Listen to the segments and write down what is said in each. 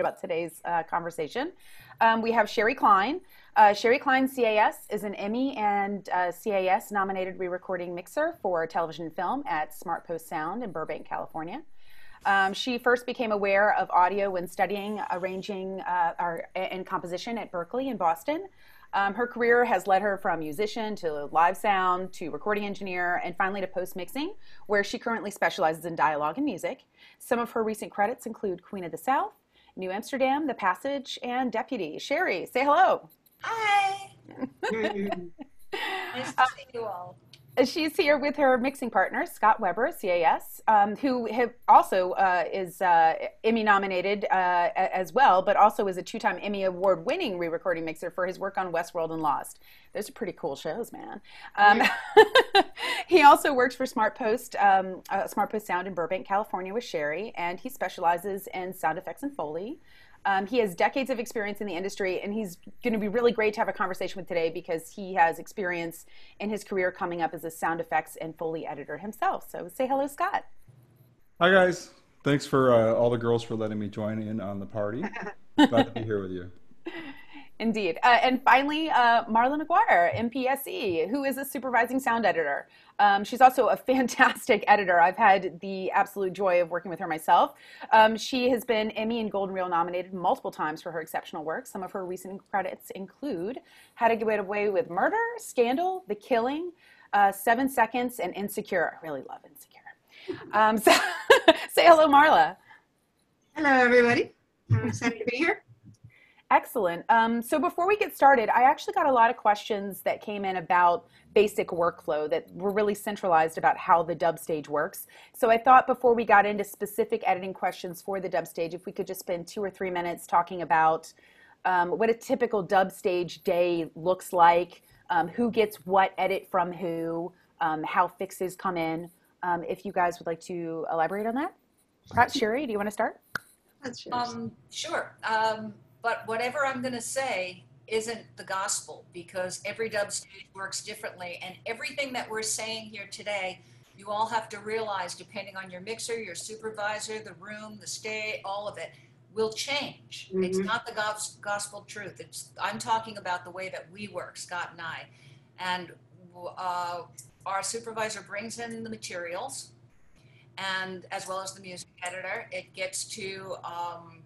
about today's uh, conversation. Um, we have Sherry Klein. Uh, Sherry Klein CAS is an Emmy and uh, CAS nominated re recording mixer for television film at Smart Post Sound in Burbank, California. Um, she first became aware of audio when studying arranging uh, or, and composition at Berklee in Boston. Um, her career has led her from musician to live sound to recording engineer and finally to post mixing, where she currently specializes in dialogue and music. Some of her recent credits include Queen of the South, New Amsterdam, The Passage, and Deputy. Sherry, say hello. Hi. nice to uh, see you all. She's here with her mixing partner, Scott Weber, CAS, um, who also uh, is uh, Emmy nominated uh, as well, but also is a two time Emmy Award winning re recording mixer for his work on Westworld and Lost. Those are pretty cool shows, man. Um, he also works for Smart Post, um, uh, Smart Post Sound in Burbank, California with Sherry, and he specializes in sound effects and Foley. Um, he has decades of experience in the industry, and he's going to be really great to have a conversation with today because he has experience in his career coming up as a sound effects and Foley editor himself. So say hello, Scott. Hi, guys. Thanks for uh, all the girls for letting me join in on the party. Glad to be here with you. Indeed. Uh, and finally, uh, Marla McGuire, MPSE, who is a supervising sound editor. Um, she's also a fantastic editor. I've had the absolute joy of working with her myself. Um, she has been Emmy and Golden Reel nominated multiple times for her exceptional work. Some of her recent credits include How to Get Away with Murder, Scandal, The Killing, uh, Seven Seconds, and Insecure. I really love Insecure. Um, so say hello, Marla. Hello, everybody. I'm excited to be here. Excellent. Um, so before we get started, I actually got a lot of questions that came in about basic workflow that were really centralized about how the dub stage works. So I thought before we got into specific editing questions for the dub stage, if we could just spend two or three minutes talking about um, what a typical dub stage day looks like, um, who gets what edit from who, um, how fixes come in. Um, if you guys would like to elaborate on that, perhaps Sherry, do you want to start? Um, sure. But whatever I'm going to say isn't the gospel because every dub stage works differently. And everything that we're saying here today, you all have to realize, depending on your mixer, your supervisor, the room, the stay, all of it will change. Mm-hmm. It's not the gospel truth. It's I'm talking about the way that we work, Scott and I, and uh, our supervisor brings in the materials, and as well as the music editor, it gets to um,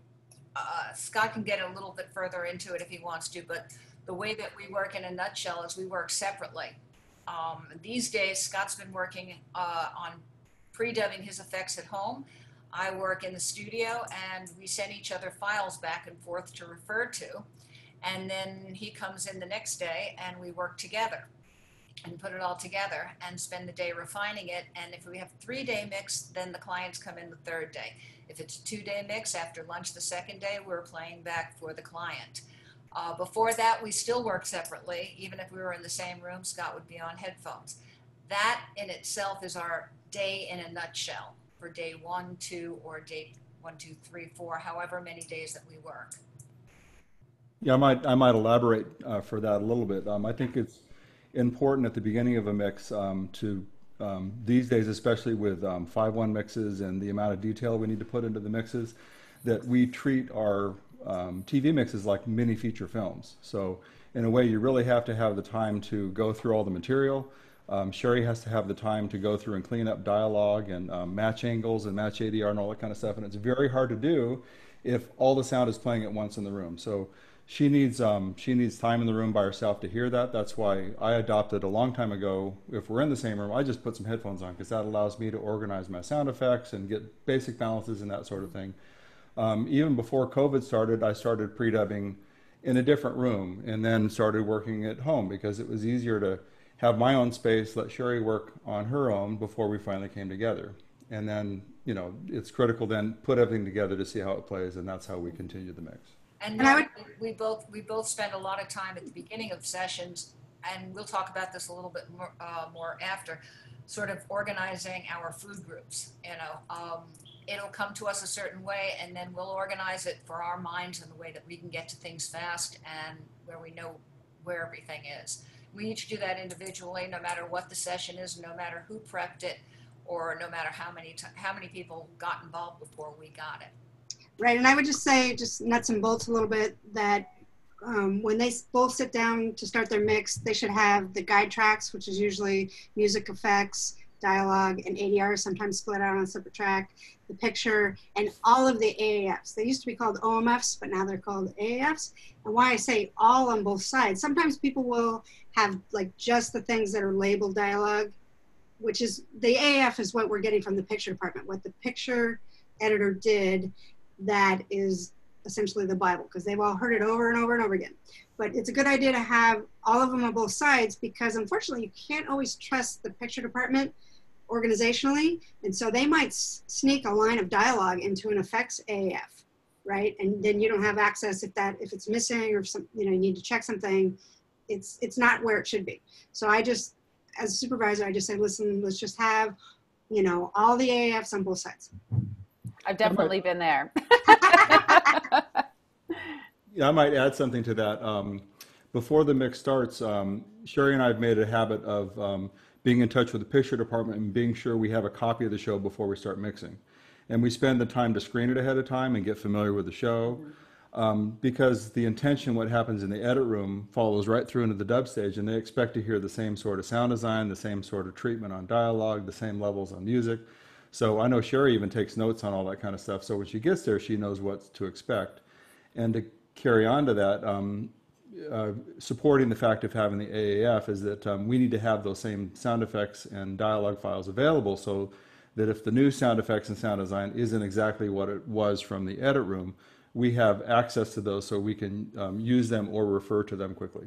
uh, Scott can get a little bit further into it if he wants to, but the way that we work in a nutshell is we work separately. Um, these days, Scott's been working uh, on pre-dubbing his effects at home. I work in the studio, and we send each other files back and forth to refer to. And then he comes in the next day, and we work together and put it all together and spend the day refining it. And if we have three-day mix, then the clients come in the third day. If it's a two day mix, after lunch the second day, we're playing back for the client. Uh, before that, we still work separately. Even if we were in the same room, Scott would be on headphones. That in itself is our day in a nutshell for day one, two, or day one, two, three, four, however many days that we work. Yeah, I might I might elaborate uh, for that a little bit. Um, I think it's important at the beginning of a mix um, to um, these days, especially with um, 5-1 mixes and the amount of detail we need to put into the mixes, that we treat our um, TV mixes like mini feature films. So in a way, you really have to have the time to go through all the material. Um, Sherry has to have the time to go through and clean up dialogue and um, match angles and match ADR and all that kind of stuff. And it's very hard to do if all the sound is playing at once in the room. So she needs um, she needs time in the room by herself to hear that. That's why I adopted a long time ago. If we're in the same room, I just put some headphones on because that allows me to organize my sound effects and get basic balances and that sort of thing. Um, even before COVID started, I started pre-dubbing in a different room and then started working at home because it was easier to have my own space, let Sherry work on her own before we finally came together. And then, you know, it's critical then put everything together to see how it plays, and that's how we continue the mix. And, and would, we both we both spend a lot of time at the beginning of sessions, and we'll talk about this a little bit more, uh, more after, sort of organizing our food groups. You know, um, it'll come to us a certain way, and then we'll organize it for our minds in the way that we can get to things fast and where we know where everything is. We each do that individually, no matter what the session is, no matter who prepped it, or no matter how many t- how many people got involved before we got it. Right, and I would just say, just nuts and bolts a little bit, that um, when they both sit down to start their mix, they should have the guide tracks, which is usually music effects, dialogue, and ADR, sometimes split out on a separate track, the picture, and all of the AAFs. They used to be called OMFs, but now they're called AAFs. And why I say all on both sides, sometimes people will have like just the things that are labeled dialogue, which is the AAF is what we're getting from the picture department. What the picture editor did that is essentially the Bible because they've all heard it over and over and over again. But it's a good idea to have all of them on both sides because unfortunately you can't always trust the picture department organizationally. And so they might sneak a line of dialogue into an effects AAF, right? And then you don't have access if that, if it's missing or some, you know, you need to check something, it's, it's not where it should be. So I just, as a supervisor, I just say, listen, let's just have, you know, all the AAFs on both sides. I've definitely been there. Yeah, I might add something to that. Um, before the mix starts, um, Sherry and I have made a habit of um, being in touch with the picture department and being sure we have a copy of the show before we start mixing. And we spend the time to screen it ahead of time and get familiar with the show. Um, because the intention, what happens in the edit room, follows right through into the dub stage, and they expect to hear the same sort of sound design, the same sort of treatment on dialogue, the same levels on music. So I know Sherry even takes notes on all that kind of stuff. So when she gets there, she knows what to expect. And to carry on to that, um, uh, supporting the fact of having the AAF is that um, we need to have those same sound effects and dialogue files available so that if the new sound effects and sound design isn't exactly what it was from the edit room, we have access to those so we can um, use them or refer to them quickly.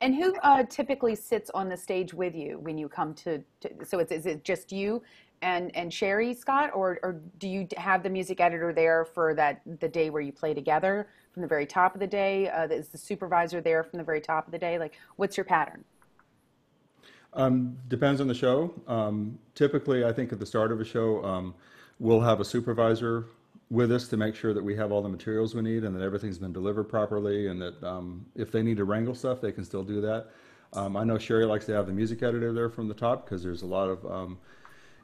And who uh, typically sits on the stage with you when you come to? to so is it just you and and Sherry Scott, or or do you have the music editor there for that the day where you play together from the very top of the day? Uh, is the supervisor there from the very top of the day? Like, what's your pattern? Um, depends on the show. Um, typically, I think at the start of a show, um, we'll have a supervisor with us to make sure that we have all the materials we need and that everything's been delivered properly, and that um, if they need to wrangle stuff, they can still do that. Um, I know Sherry likes to have the music editor there from the top because there's a lot of um,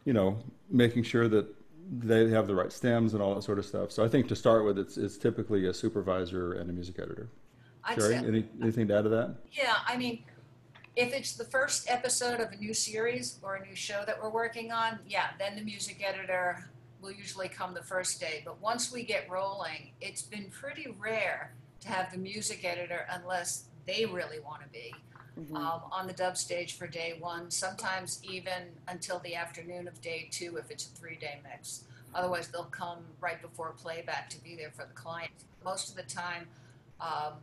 you know, making sure that they have the right stems and all that sort of stuff. So I think to start with, it's, it's typically a supervisor and a music editor. I'd Sherry, say- any, anything to add to that? Yeah, I mean, if it's the first episode of a new series or a new show that we're working on, yeah, then the music editor will usually come the first day. But once we get rolling, it's been pretty rare to have the music editor unless they really want to be Mhm. um, on the dub stage for day one, sometimes even until the afternoon of day two if it's a three day mix. Otherwise, they'll come right before playback to be there for the client. Most of the time, um,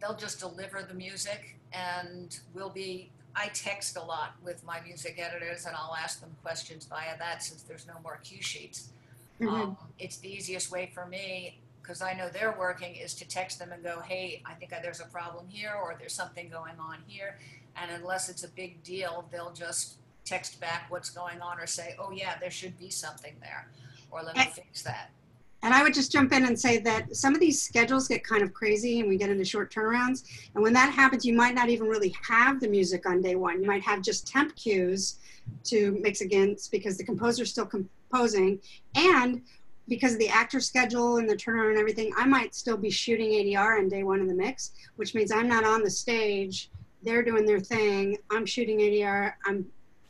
they'll just deliver the music and we'll be. I text a lot with my music editors and I'll ask them questions via that since there's no more cue sheets. Mhm. Um, it's the easiest way for me because I know they're working is to text them and go, hey, I think there's a problem here or there's something going on here. And unless it's a big deal, they'll just text back what's going on or say, oh, yeah, there should be something there or let me Eh. fix that. And I would just jump in and say that some of these schedules get kind of crazy and we get into short turnarounds. And when that happens, you might not even really have the music on day one. You might have just temp cues to mix against because the composer's still composing. And because of the actor schedule and the turnaround and everything, I might still be shooting ADR on day one of the mix, which means I'm not on the stage. They're doing their thing. I'm shooting ADR. I'm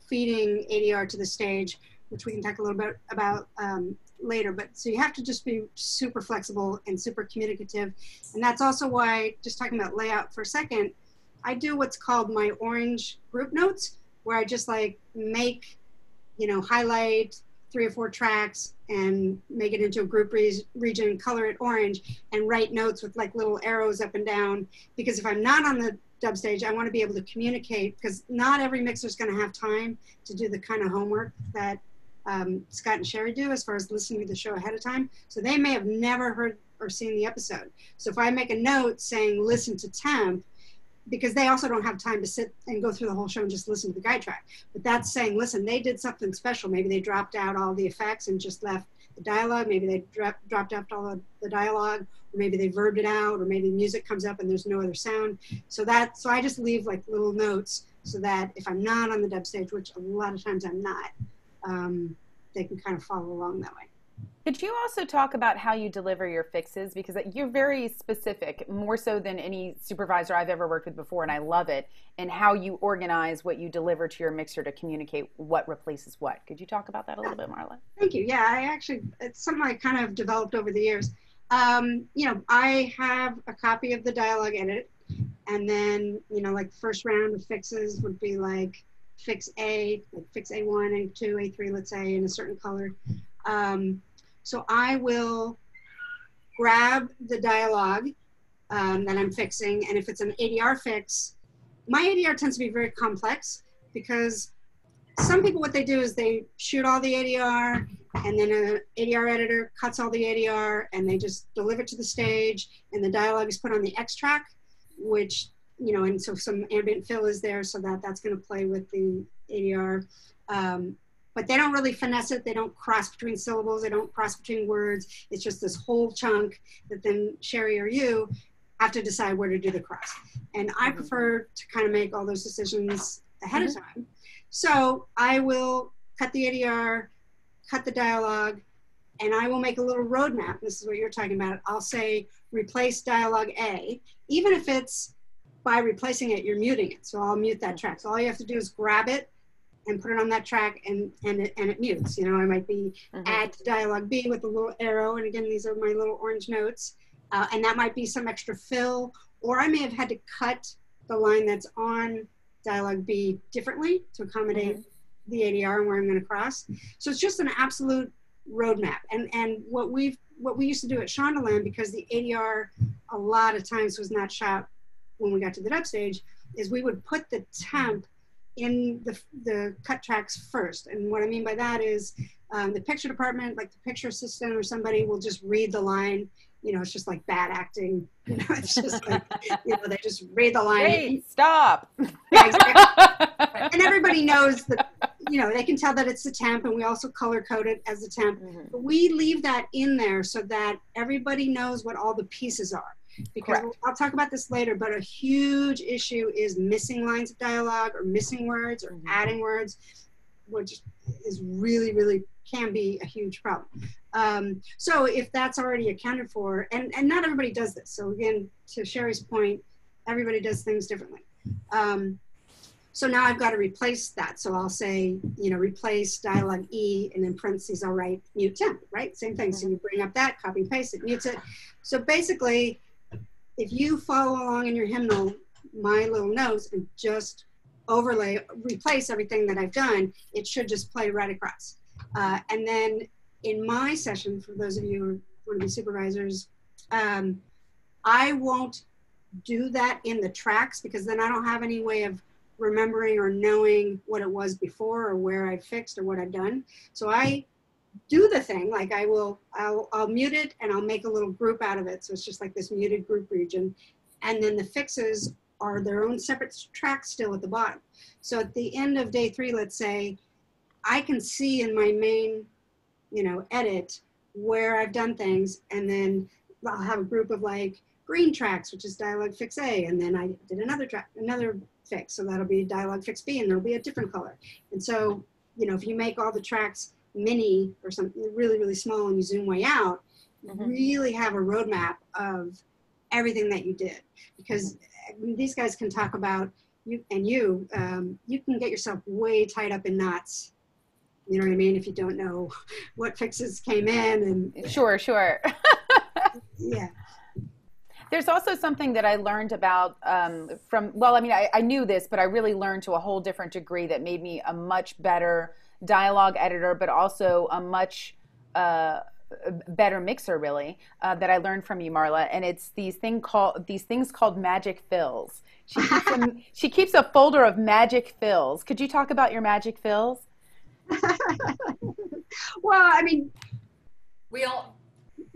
feeding ADR to the stage, which we can talk a little bit about um, later. But so you have to just be super flexible and super communicative. And that's also why, just talking about layout for a second, I do what's called my orange group notes, where I just like make, you know, highlight three or four tracks and make it into a group re- region, color it orange, and write notes with like little arrows up and down. Because if I'm not on the dub stage, I want to be able to communicate because not every mixer is going to have time to do the kind of homework that um, Scott and Sherry do as far as listening to the show ahead of time. So they may have never heard or seen the episode. So if I make a note saying listen to temp, because they also don't have time to sit and go through the whole show and just listen to the guide track. But that's saying, listen, they did something special. Maybe they dropped out all the effects and just left the dialogue. Maybe they dro- dropped out all of the dialogue, or maybe they verbed it out, or maybe music comes up and there's no other sound. So that, so I just leave like little notes so that if I'm not on the dub stage, which a lot of times I'm not, um, they can kind of follow along that way. Could you also talk about how you deliver your fixes? Because you're very specific, more so than any supervisor I've ever worked with before, and I love it, and how you organize what you deliver to your mixer to communicate what replaces what. Could you talk about that a little bit, Marla? Thank you. Yeah, I actually, it's something I kind of developed over the years. Um, you know, I have a copy of the dialogue edit, and then, you know, like the first round of fixes would be like fix A, like fix A1, A2, A3, let's say, in a certain color. Um, so I will grab the dialogue um, that I'm fixing, and if it's an ADR fix, my ADR tends to be very complex because some people, what they do is they shoot all the ADR, and then an ADR editor cuts all the ADR, and they just deliver it to the stage, and the dialogue is put on the X track, which you know, and so some ambient fill is there, so that that's going to play with the ADR. Um, but they don't really finesse it. They don't cross between syllables. They don't cross between words. It's just this whole chunk that then Sherry or you have to decide where to do the cross. And I mm-hmm. prefer to kind of make all those decisions ahead mm-hmm. of time. So I will cut the ADR, cut the dialogue, and I will make a little roadmap. This is what you're talking about. I'll say replace dialogue A, even if it's by replacing it, you're muting it. So I'll mute that track. So all you have to do is grab it and put it on that track and and it, and it mutes. You know, I might be mm-hmm. add to dialogue B with a little arrow, and again, these are my little orange notes, uh, and that might be some extra fill, or I may have had to cut the line that's on dialogue B differently to accommodate mm-hmm. the ADR and where I'm going to cross. So it's just an absolute roadmap, and and what we've what we used to do at Shondaland because the ADR a lot of times was not shot when we got to the dub stage is we would put the temp in the, the cut tracks first. And what I mean by that is um, the picture department, like the picture assistant or somebody will just read the line. You know, it's just like bad acting. You know, it's just like, you know, they just read the line. Hey, stop. Yeah, exactly. and everybody knows that, you know, they can tell that it's the temp and we also color code it as the temp. Mm-hmm. But we leave that in there so that everybody knows what all the pieces are because Correct. I'll talk about this later, but a huge issue is missing lines of dialogue or missing words or mm-hmm. adding words, which is really, really can be a huge problem. Um, so if that's already accounted for, and, and not everybody does this. So again, to Sherry's point, everybody does things differently. Um, so now I've got to replace that. So I'll say, you know, replace dialogue E and in parentheses, I'll write mute temp, right? Same thing. So you bring up that, copy and paste it, mutes it. So basically, if you follow along in your hymnal, my little notes and just overlay, replace everything that I've done, it should just play right across. Uh, and then in my session, for those of you who want to be supervisors, um, I won't do that in the tracks because then I don't have any way of remembering or knowing what it was before or where I fixed or what I've done. So I do the thing. Like i will I'll, I'll mute it and i'll make a little group out of it. So it's just like this muted group region. And then the fixes are their own separate tracks still at the bottom. So at the end of day three let's say i can see in my main you know edit where i've done things. And then i'll have a group of like green tracks which is dialogue fix a. And then i did another track another fix. So that'll be dialogue fix b and there'll be a different color. And so you know if you make all the tracks mini or something really, really small and you zoom way out, mm-hmm. really have a roadmap of everything that you did. Because these guys can talk about you and you, um, you can get yourself way tied up in knots. You know what I mean? If you don't know what fixes came in and sure, sure. yeah. There's also something that I learned about um, from, well, I mean, I, I, knew this, but I really learned to a whole different degree that made me a much better dialogue editor, but also a much uh, better mixer, really, uh, that I learned from you, Marla. And it's these thing called these things called magic fills. She keeps, a, she keeps a folder of magic fills. Could you talk about your magic fills? well, I mean, we all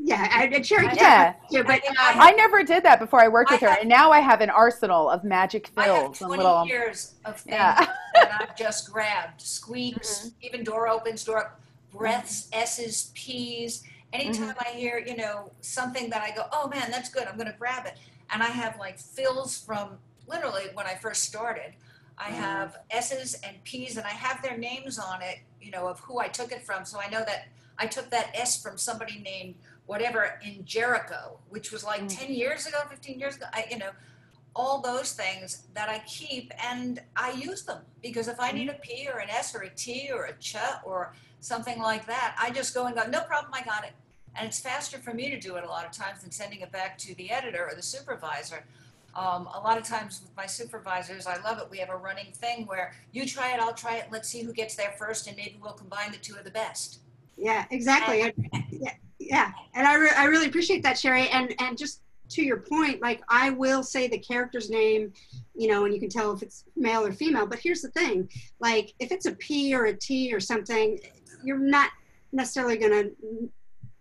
yeah, I, Sherry yeah. yeah, but I, I, never did that before I worked with I her, and now I have an arsenal of magic fills. I have 20 little, years of things yeah. that I've just grabbed: squeaks, mm-hmm. even door opens, door breaths, S's, P's. Anytime mm-hmm. I hear, you know, something that I go, oh man, that's good, I'm going to grab it. And I have like fills from literally when I first started. I mm-hmm. have S's and P's, and I have their names on it, you know, of who I took it from, so I know that I took that S from somebody named whatever in Jericho, which was like Mm. 10 years ago, 15 years ago. I, you know, all those things that I keep and I use them because if I need a P or an S or a T or a ch or something like that, I just go and go, no problem, I got it. And it's faster for me to do it a lot of times than sending it back to the editor or the supervisor. Um, a lot of times with my supervisors, I love it. We have a running thing where you try it, I'll try it, let's see who gets there first, and maybe we'll combine the two of the best. Yeah, exactly. I- yeah, yeah, and I, re- I really appreciate that, Sherry. And and just to your point, like I will say the character's name, you know, and you can tell if it's male or female. But here's the thing, like if it's a P or a T or something, you're not necessarily going to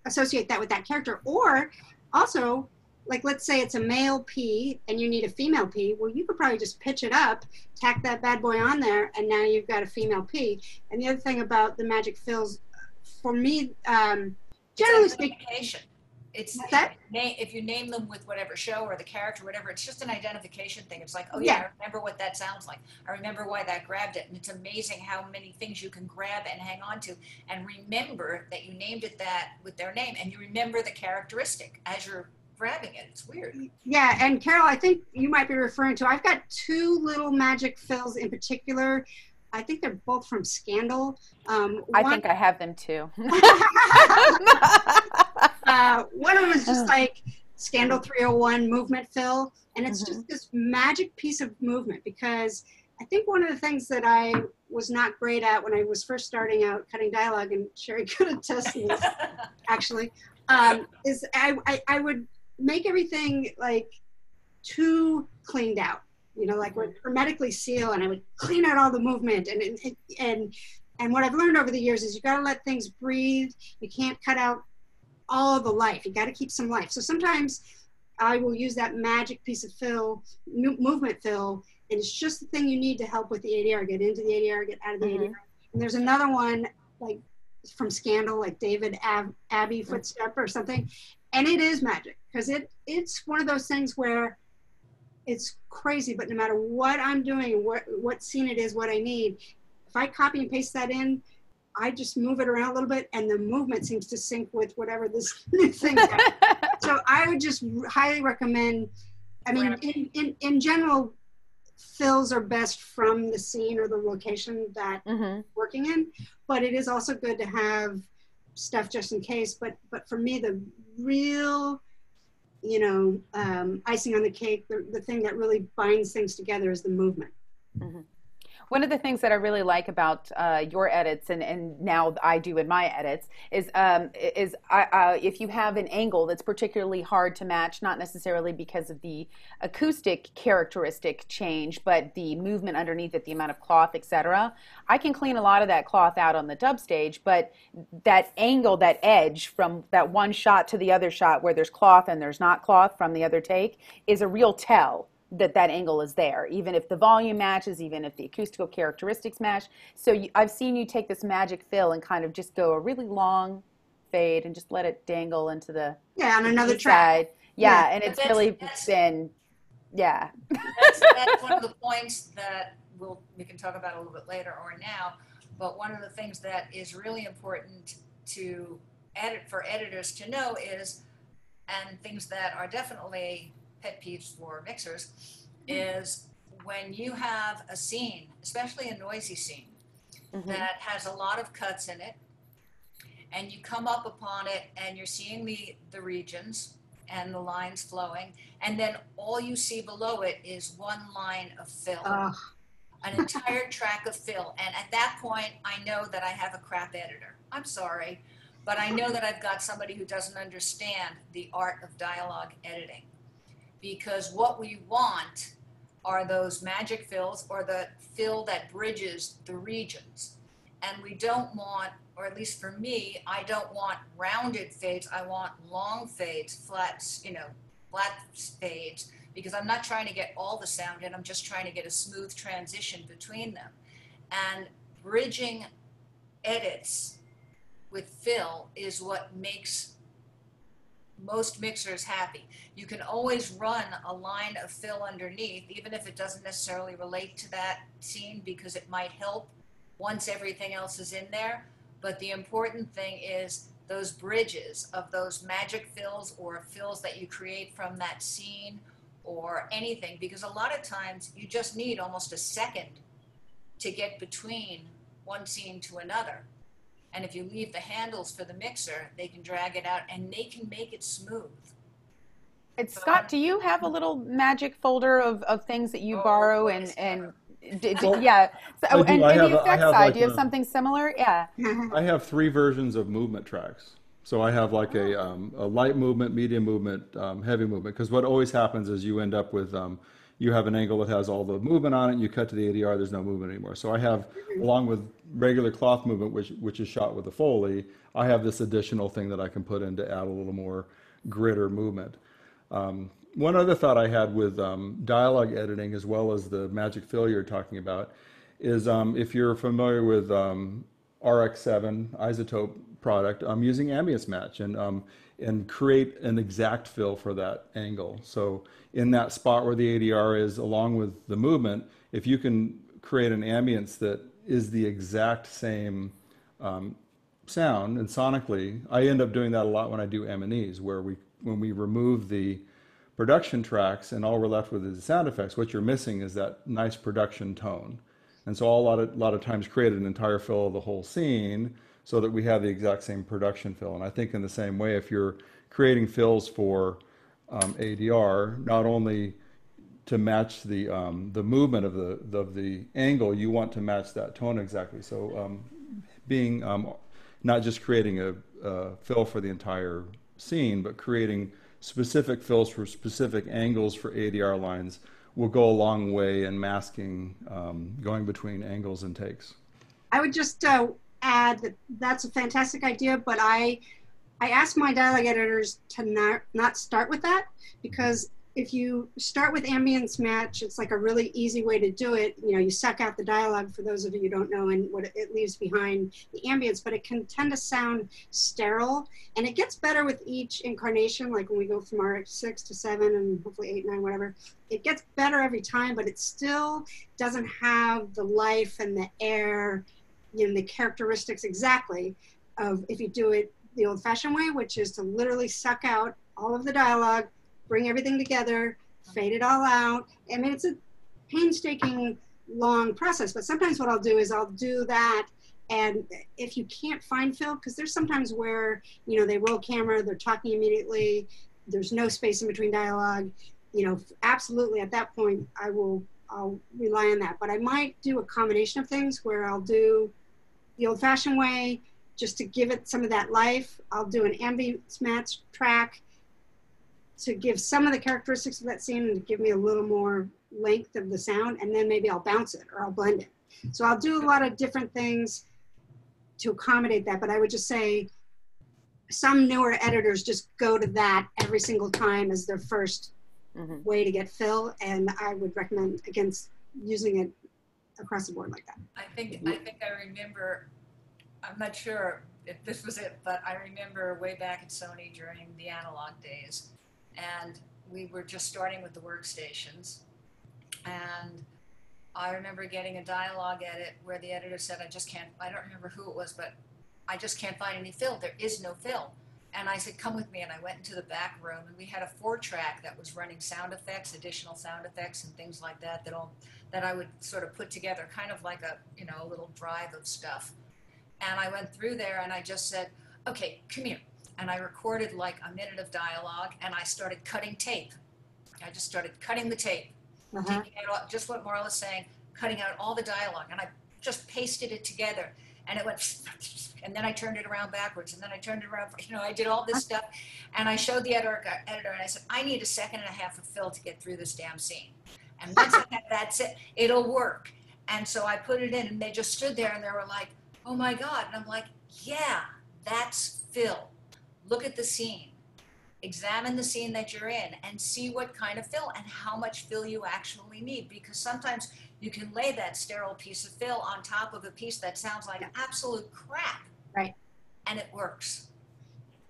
associate that with that character. Or also, like let's say it's a male P and you need a female P. Well, you could probably just pitch it up, tack that bad boy on there, and now you've got a female P. And the other thing about the magic fills, for me, um, generally speaking, identification. It's What's that? name if you name them with whatever show or the character, whatever. It's just an identification thing. It's like, oh yeah, Yeah. I remember what that sounds like. I remember why that grabbed it, and it's amazing how many things you can grab and hang on to, and remember that you named it that with their name, and you remember the characteristic as you're grabbing it. It's weird. Yeah, and Karol, I think you might be referring to. I've got two little magic fills in particular. I think they're both from Scandal. Um, I one, think I have them too. uh, one of them is just like Scandal 301 movement fill, and it's just this magic piece of movement because I think one of the things that I was not great at when I was first starting out cutting dialogue, and Sherry could attest to this actually, um, is I, I, I would make everything like too cleaned out. You know, like would hermetically seal, and I would clean out all the movement, and and and and what I've learned over the years is you got to let things breathe. You can't cut out all of the life. You got to keep some life. So sometimes I will use that magic piece of fill, mo- movement fill, and it's just the thing you need to help with the ADR, get into the ADR, get out of the Mhm. ADR. And there's another one like from Scandal, like David Ab- Abbey Footstep or something, and it is magic because it it's one of those things where it's crazy, but no matter what I'm doing, what what scene it is, what I need, if I copy and paste that in, I just move it around a little bit, and the movement seems to sync with whatever this new thing. is. so I would just highly recommend. I mean, in, in in general, fills are best from the scene or the location that hmm working in, but it is also good to have stuff just in case. But but for me, the real, you know, um, icing on the cake, the, the thing that really binds things together is the movement. One of the things that I really like about uh, your edits, and, and now I do in my edits, is um, is I, if you have an angle that's particularly hard to match, not necessarily because of the acoustic characteristic change, but the movement underneath it, the amount of cloth, etc. I can clean a lot of that cloth out on the dub stage, but that angle, that edge from that one shot to the other shot where there's cloth and there's not cloth from the other take is a real tell that that angle is there, even if the volume matches, even if the acoustical characteristics match. So you, I've seen you take this magic fill and kind of just go a really long fade and just let it dangle into the Yeah, on another B track. side. Yeah, Yeah. and it's that's- really that's- been, yeah. that's, that's one of the points that we'll, we can talk about a little bit later or now. But one of the things that is really important to edit for editors to know is, and things that are definitely pet peeves for mixers, is when you have a scene, especially a noisy scene, Mhm. that has a lot of cuts in it, and you come up upon it and you're seeing the, the regions and the lines flowing, and then all you see below it is one line of fill, Ugh. an entire track of fill. And at that point, I know that I have a crap editor. I'm sorry, but I know that I've got somebody who doesn't understand the art of dialogue editing. Because what we want are those magic fills or the fill that bridges the regions. And we don't want, or at least for me, I don't want rounded fades. I want long fades, flats, you know, flat fades, because I'm not trying to get all the sound in. I'm just trying to get a smooth transition between them. And bridging edits with fill is what makes most mixers happy. You can always run a line of fill underneath, even if it doesn't necessarily relate to that scene because it might help once everything else is in there. But the important thing is those bridges of those magic fills or fills that you create from that scene or anything, because a lot of times you just need almost a second to get between one scene to another. And if you leave the handles for the mixer, they can drag it out and they can make it smooth. It's, Scott, do you have a little magic folder of, of things that you Oh, borrow and, and d- d- Well, yeah. So, do. and I in the a- I effects side, like do you have a- something similar? Yeah. I have three versions of movement tracks. So I have like a, um, a light movement, medium movement, um, heavy movement. Because what always happens is you end up with um, you have an angle that has all the movement on it. You cut to the ADR, there's no movement anymore. So I have, along with regular cloth movement, which which is shot with the Foley, I have this additional thing that I can put in to add a little more grit or movement. Um, one other thought I had with um, dialogue editing, as well as the magic fill you're talking about, is um, if you're familiar with um, RX7 iZotope product, I'm using ambience match and um, and create an exact fill for that angle. So in that spot where the ADR is, along with the movement, if you can create an ambience that is the exact same um, sound and sonically, I end up doing that a lot when I do M&Es, where we when we remove the production tracks and all we're left with is the sound effects. What you're missing is that nice production tone. And so I'll a lot of, lot of times create an entire fill of the whole scene so that we have the exact same production fill. And I think in the same way, if you're creating fills for um, ADR, not only to match the um, the movement of the of the angle, you want to match that tone exactly. So um, being um, not just creating a, a fill for the entire scene, but creating specific fills for specific angles for ADR lines will go a long way in masking um, going between angles and takes. I would just uh, add that that's a fantastic idea, but I I ask my dialogue editors to not not start with that because if you start with ambience match, it's like a really easy way to do it. You know, you suck out the dialogue for those of you who don't know and what it leaves behind the ambience, but it can tend to sound sterile and it gets better with each incarnation. Like when we go from RX6 to 7 and hopefully 8, 9, whatever, it gets better every time, but it still doesn't have the life and the air, you know, the characteristics exactly of if you do it the old fashioned way, which is to literally suck out all of the dialogue bring everything together, fade it all out. I mean, it's a painstaking, long process, but sometimes what I'll do is I'll do that. And if you can't find fill, because there's sometimes where, you know, they roll camera, they're talking immediately, there's no space in between dialogue, you know, absolutely at that point, I will, I'll rely on that. But I might do a combination of things where I'll do the old fashioned way, just to give it some of that life. I'll do an ambience match track to give some of the characteristics of that scene and to give me a little more length of the sound and then maybe I'll bounce it or I'll blend it. So I'll do a lot of different things to accommodate that, but I would just say some newer editors just go to that every single time as their 1st Mhm. way to get fill and I would recommend against using it across the board like that. I think I think I remember. I'm not sure if this was it, but I remember way back at Sony during the analog days, and we were just starting with the workstations, and I remember getting a dialogue edit where the editor said, "I just can't. I don't remember who it was, but I just can't find any fill. There is no fill." And I said, "Come with me." And I went into the back room, and we had a four track that was running sound effects, additional sound effects, and things like that that all that I would sort of put together, kind of like a you know a little drive of stuff. And I went through there, and I just said, "Okay, come here." And I recorded like a minute of dialogue, and I started cutting tape. I just started cutting the tape, Uh-huh. out just what Marla is saying, cutting out all the dialogue, and I just pasted it together. And it went, and then I turned it around backwards, and then I turned it around. You know, I did all this stuff, and I showed the editor, editor, and I said, I need a second and a half of fill to get through this damn scene. And once I have that's it, it'll work. And so I put it in, and they just stood there, and they were like, "Oh my god!" And I'm like, "Yeah, that's fill. Look at the scene." examine the scene that you're in and see what kind of fill and how much fill you actually need because sometimes you can lay that sterile piece of fill on top of a piece that sounds like absolute crap Right. and it works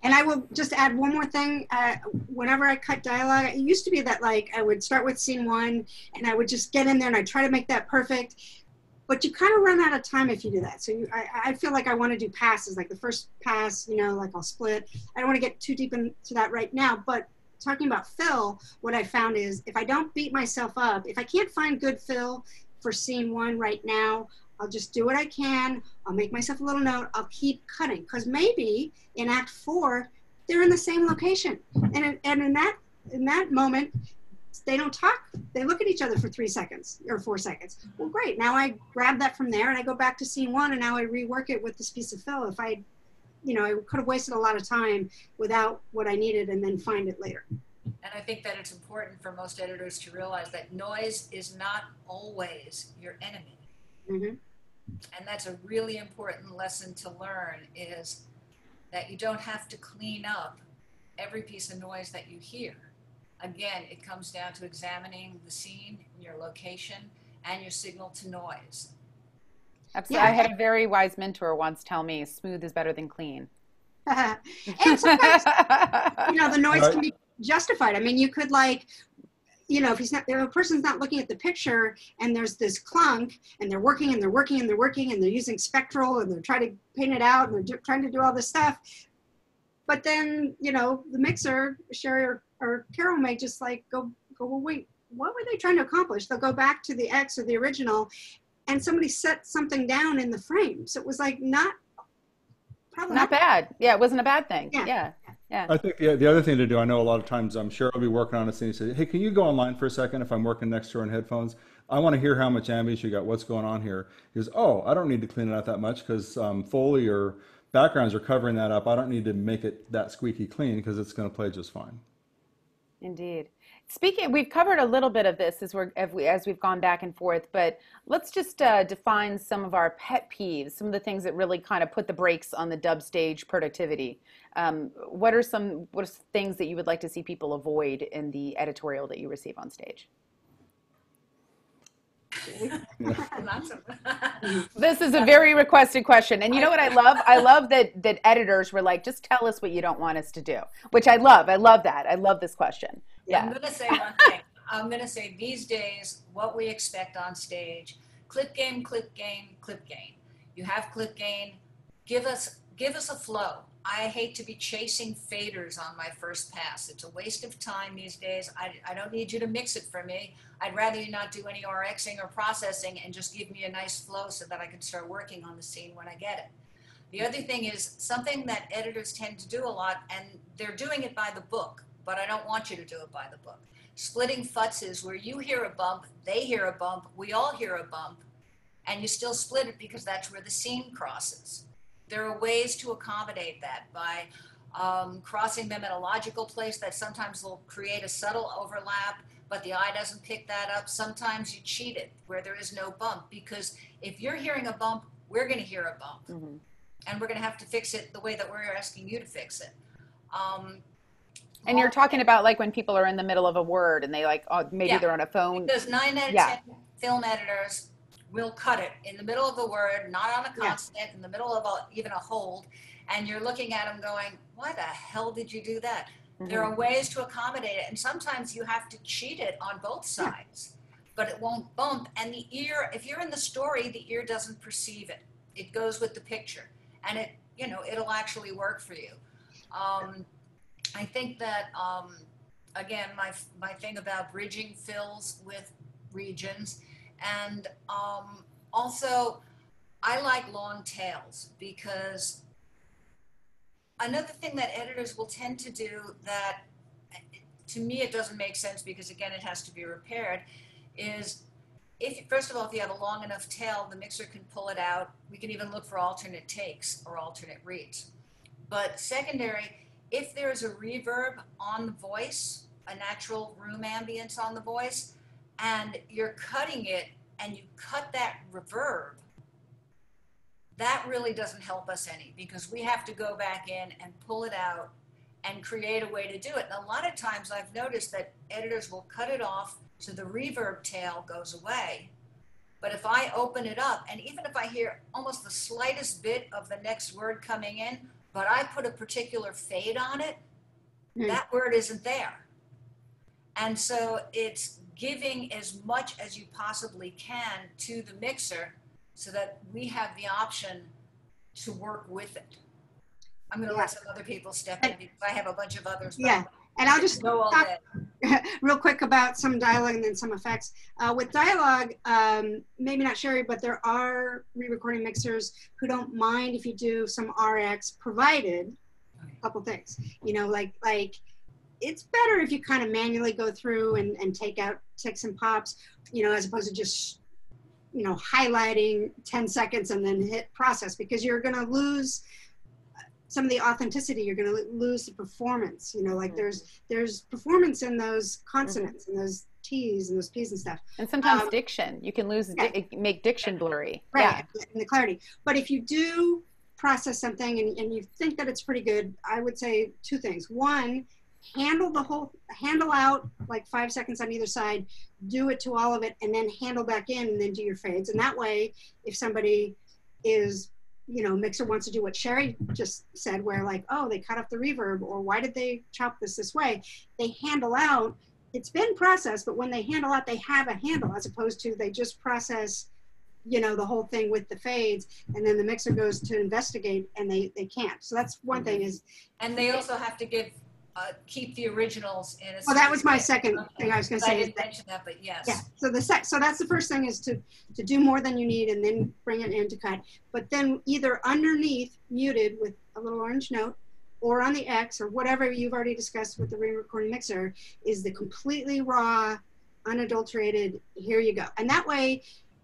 And I will just add one more thing. Uh, whenever I cut dialogue, it used to be that like I would start with scene one and I would just get in there and I try to make that perfect. but you kind of run out of time if you do that. So you, I, I feel like I want to do passes, like the first pass, you know, like I'll split. I don't want to get too deep into that right now, but talking about fill, what I found is if I don't beat myself up, if I can't find good fill for scene one right now, I'll just do what I can. I'll make myself a little note. I'll keep cutting because maybe in Act Four they're in the same location, and and in that in that moment they don't talk. They look at each other for three seconds or four seconds. Well, great. Now I grab that from there and I go back to scene one, and now I rework it with this piece of fill. If I, you know, I could have wasted a lot of time without what I needed, and then find it later. And I think that it's important for most editors to realize that noise is not always your enemy. Mm-hmm. And that's a really important lesson to learn is that you don't have to clean up every piece of noise that you hear. Again, it comes down to examining the scene, your location, and your signal to noise. Absolutely. I had a very wise mentor once tell me smooth is better than clean. and sometimes, you know, the noise can be justified. I mean, you could like, you know, if he's not, if a person's not looking at the picture and there's this clunk and they're working and they're working and they're working and they're using spectral and they're trying to paint it out and they're do, trying to do all this stuff. But then, you know, the mixer, Sherry or, or Karol may just like go, go, well, wait, what were they trying to accomplish? They'll go back to the X or the original and somebody set something down in the frame. So it was like not probably not, not bad. Yeah, it wasn't a bad thing. Yeah. yeah. Yeah. I think the, the other thing to do, I know a lot of times I'm sure I'll be working on a scene and say, hey, can you go online for a second if I'm working next to her in headphones? I want to hear how much ambience you got, what's going on here. He goes, oh, I don't need to clean it out that much because um, Foley or backgrounds are covering that up. I don't need to make it that squeaky clean because it's going to play just fine. Indeed. Speaking, we've covered a little bit of this as we're as we've gone back and forth, but let's just uh, define some of our pet peeves, some of the things that really kind of put the brakes on the dub stage productivity. Um, what are some what are things that you would like to see people avoid in the editorial that you receive on stage? this is a very requested question and you know what i love i love that that editors were like just tell us what you don't want us to do which i love i love that i love this question yeah i'm going to say one thing i'm going to say these days what we expect on stage clip gain clip gain clip gain you have clip gain give us give us a flow I hate to be chasing faders on my first pass. It's a waste of time these days. I, I don't need you to mix it for me. I'd rather you not do any RXing or processing and just give me a nice flow so that I can start working on the scene when I get it. The other thing is something that editors tend to do a lot, and they're doing it by the book, but I don't want you to do it by the book. Splitting futzes where you hear a bump, they hear a bump, we all hear a bump, and you still split it because that's where the seam crosses there are ways to accommodate that by um, crossing them at a logical place that sometimes will create a subtle overlap, but the eye doesn't pick that up. Sometimes you cheat it where there is no bump because if you're hearing a bump, we're going to hear a bump. Mm-hmm. And we're going to have to fix it the way that we're asking you to fix it. Um, and you're talking about like when people are in the middle of a word and they like, oh, maybe yeah, they're on a phone. Because nine out of yeah. 10 film editors will cut it in the middle of the word, not on a constant, yeah. in the middle of a, even a hold, and you're looking at them going, "Why the hell did you do that?" Mm-hmm. There are ways to accommodate it, and sometimes you have to cheat it on both sides, but it won't bump. And the ear, if you're in the story, the ear doesn't perceive it. It goes with the picture, and it, you know, it'll actually work for you. Um, I think that um, again, my my thing about bridging fills with regions and um, also, I like long tails because another thing that editors will tend to do that to me it doesn't make sense because again it has to be repaired is if first of all if you have a long enough tail the mixer can pull it out. We can even look for alternate takes or alternate reads. But secondary if there's a reverb on the voice a natural room ambience on the voice and you're cutting it and you cut that reverb, that really doesn't help us any because we have to go back in and pull it out and create a way to do it. And a lot of times I've noticed that editors will cut it off so the reverb tail goes away. But if I open it up, and even if I hear almost the slightest bit of the next word coming in, but I put a particular fade on it, mm. that word isn't there. And so it's giving as much as you possibly can to the mixer so that we have the option to work with it. I'm going to let some other people step in because I have a bunch of others. Yeah, and I'll just Go talk real quick about some dialogue and then some effects. Uh, with dialogue, um, maybe not Sherry, but there are re-recording mixers who don't mind if you do some RX, provided a couple things. You know, like like it's better if you kind of manually go through and, and take out ticks and pops, you know, as opposed to just you know highlighting 10 seconds and then hit process because you're going to lose some of the authenticity you're going to lose the performance you know like there's there's performance in those consonants and those t's and those p's and stuff And sometimes Um, diction. You can lose, yeah. di- make diction blurry. right and the clarity but if you do process something and, and you think that it's pretty good i would say two things one handle the whole handle out like five seconds on either side do it to all of it and then handle back in and then do your fades and that way if somebody is you know mixer wants to do what sherry just said where like oh they cut off the reverb or why did they chop this this way? They handle out it's been processed but when they handle out they have a handle as opposed to they just process you know the whole thing with the fades and then the mixer goes to investigate and they they can't. So that's one thing is And they also have to give, uh, keep the originals in a. well that was my second thing i was going to I say is didn't that mention that, but yes. Yeah. So the sec- so that's the first thing is to to do more than you need and then bring it in to cut. But then either underneath muted with a little orange note or on the X or whatever you've already discussed with the re-recording mixer is the completely raw, unadulterated, here you go. And that way,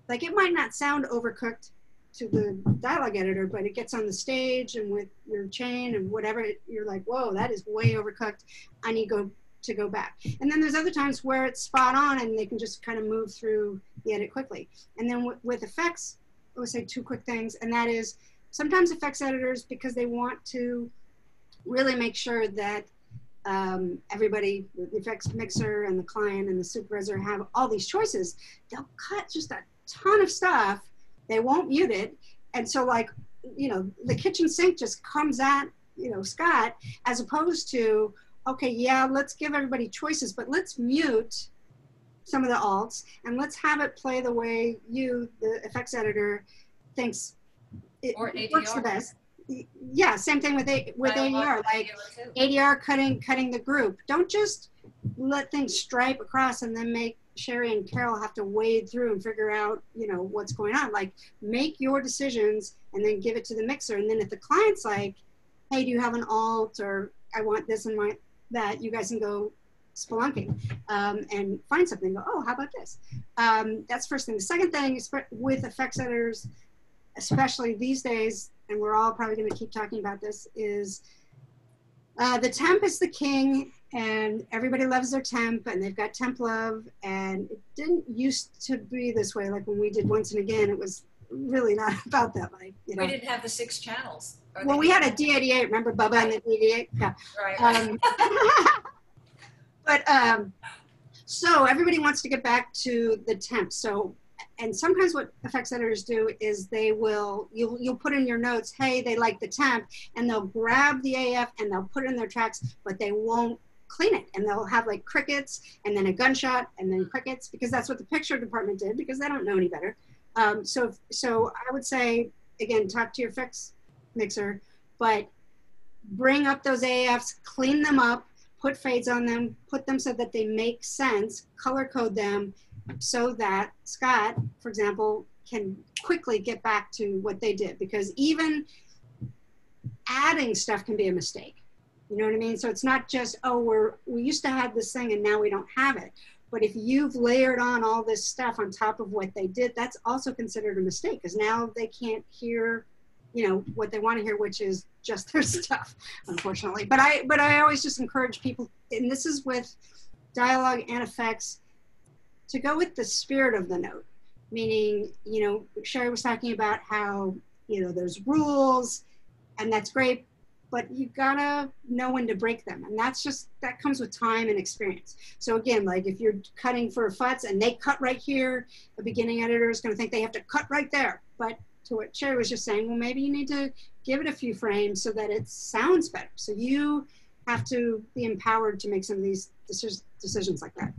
like it might not sound overcooked to the dialogue editor, but it gets on the stage and with your chain and whatever, you're like, whoa, that is way overcooked. I need go to go back. And then there's other times where it's spot on and they can just kind of move through the edit quickly. And then with, effects, I would say two quick things, and that is sometimes effects editors, because they want to really make sure that um, everybody, the effects mixer and the client and the supervisor have all these choices, they'll cut just a ton of stuff. They won't mute it. And so, like, you know, the kitchen sink just comes at, you know, Scott, as opposed to, okay, yeah, let's give everybody choices, but let's mute some of the alts and let's have it play the way you, the effects editor, thinks it Or works the best. Yeah, same thing with a, with ADR. Like. ADR cutting cutting the group. Don't just let things stripe across and then make Sherry and Karol have to wade through and figure out, you know, what's going on. Like make your decisions and then give it to the mixer. And then if the client's like, hey, do you have an alt or I want this and my that, you guys can go spelunking um, and find something. Go, oh, how about this? Um, that's first thing. The second thing is with effects editors, especially these days, and we're all probably going to keep talking about this, is uh, the temp is the king, and everybody loves their temp, and they've got temp love, and it didn't used to be this way. Like when we did once and again, it was really not about that. Like you know, We didn't have the six channels. Well, we had a didn't- D88. Remember Bubba and the D88? Yeah. Right. Um, but um, so everybody wants to get back to the temp. So, and sometimes what effects editors do is they will you'll you'll put in your notes, hey, they like the temp, and they'll grab the AAF and they'll put it in their tracks, but they won't clean it, and they'll have like crickets and then a gunshot and then crickets because that's what the picture department did because they don't know any better. Um, so so I would say again, talk to your fix mixer, but bring up those AAFs, clean them up, put fades on them, put them so that they make sense, color code them so that Scott, for example, can quickly get back to what they did because even adding stuff can be a mistake. You know what I mean? So it's not just, oh, we're we used to have this thing and now we don't have it. But if you've layered on all this stuff on top of what they did, that's also considered a mistake because now they can't hear you know what they want to hear which is just their stuff unfortunately but i but i always just encourage people and this is with dialogue and effects to go with the spirit of the note meaning you know sherry was talking about how you know there's rules and that's great but you gotta know when to break them and that's just that comes with time and experience so again like if you're cutting for futz and they cut right here a beginning editor is going to think they have to cut right there but to what Sherry was just saying, well, maybe you need to give it a few frames so that it sounds better. So you have to be empowered to make some of these decisions like that.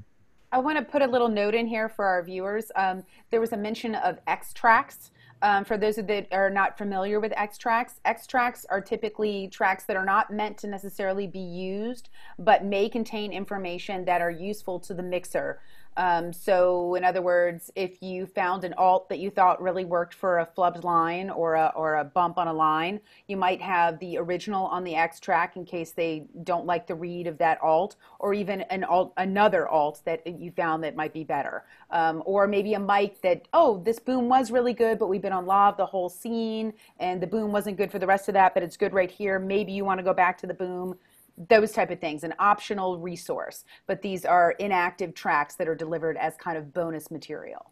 I want to put a little note in here for our viewers. Um, there was a mention of X tracks. Um, for those that are not familiar with X tracks are typically tracks that are not meant to necessarily be used, but may contain information that are useful to the mixer. Um, so, in other words, if you found an alt that you thought really worked for a flubbed line or a, or a bump on a line, you might have the original on the X track in case they don't like the read of that alt, or even an alt, another alt that you found that might be better. Um, or maybe a mic that, oh, this boom was really good, but we've been on lav the whole scene, and the boom wasn't good for the rest of that, but it's good right here. Maybe you want to go back to the boom those type of things, an optional resource. But these are inactive tracks that are delivered as kind of bonus material.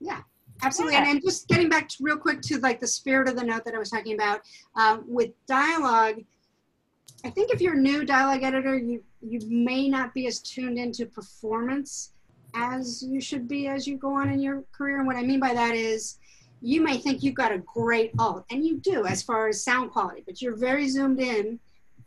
Yeah, absolutely. Yeah. And, and just getting back to, real quick to like the spirit of the note that I was talking about um, with dialogue. I think if you're a new dialogue editor, you you may not be as tuned into performance as you should be as you go on in your career. And what I mean by that is you may think you've got a great alt, and you do as far as sound quality, but you're very zoomed in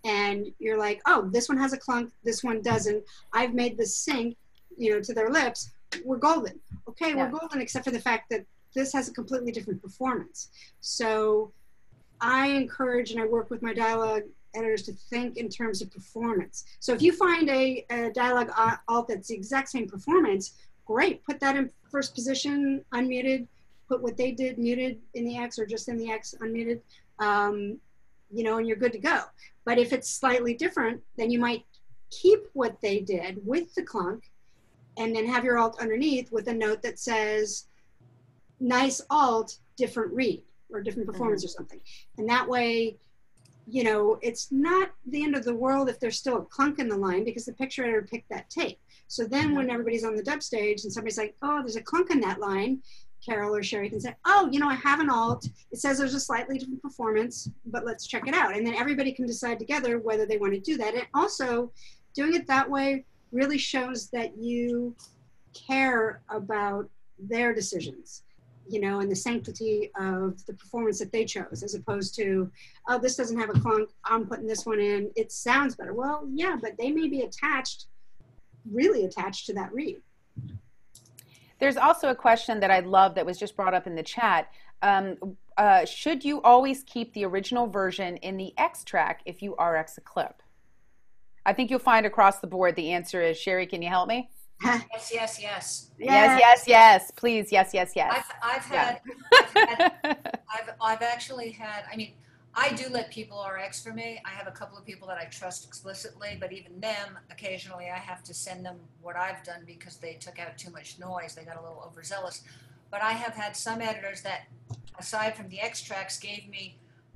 and you're like, oh, this one has a clunk, this one doesn't. I've made the sync, you know, to their lips. We're golden. Okay, yeah. we're golden, except for the fact that this has a completely different performance. So I encourage and I work with my dialogue editors to think in terms of performance. So if you find a, a dialogue alt that's the exact same performance, great, put that in first position, unmuted, put what they did muted in the X or just in the X unmuted. Um, you know, and you're good to go. But if it's slightly different, then you might keep what they did with the clunk and then have your alt underneath with a note that says, nice alt, different read or different mm-hmm. performance mm-hmm. or something. And that way, you know, it's not the end of the world if there's still a clunk in the line because the picture editor picked that tape. So then mm-hmm. when everybody's on the dub stage and somebody's like, oh, there's a clunk in that line, Karol or Sherry can say, oh, you know, I have an alt. It says there's a slightly different performance, but let's check it out. And then everybody can decide together whether they want to do that. And also, doing it that way really shows that you care about their decisions, you know, and the sanctity of the performance that they chose, as opposed to, oh, this doesn't have a clunk, I'm putting this one in, it sounds better. Well, yeah, but they may be attached, really attached to that read. There's also a question that I love that was just brought up in the chat. Um, uh, should you always keep the original version in the X track if you RX a clip? I think you'll find across the board the answer is Sherry, can you help me? yes, yes, yes. Yes, yes, yes. Please, yes, yes, yes. I've, I've had, yeah. I've, had I've, I've actually had, I mean, I do let people RX for me. I have a couple of people that I trust explicitly, but even them, occasionally I have to send them what I've done because they took out too much noise. They got a little overzealous. But I have had some editors that, aside from the X tracks, gave me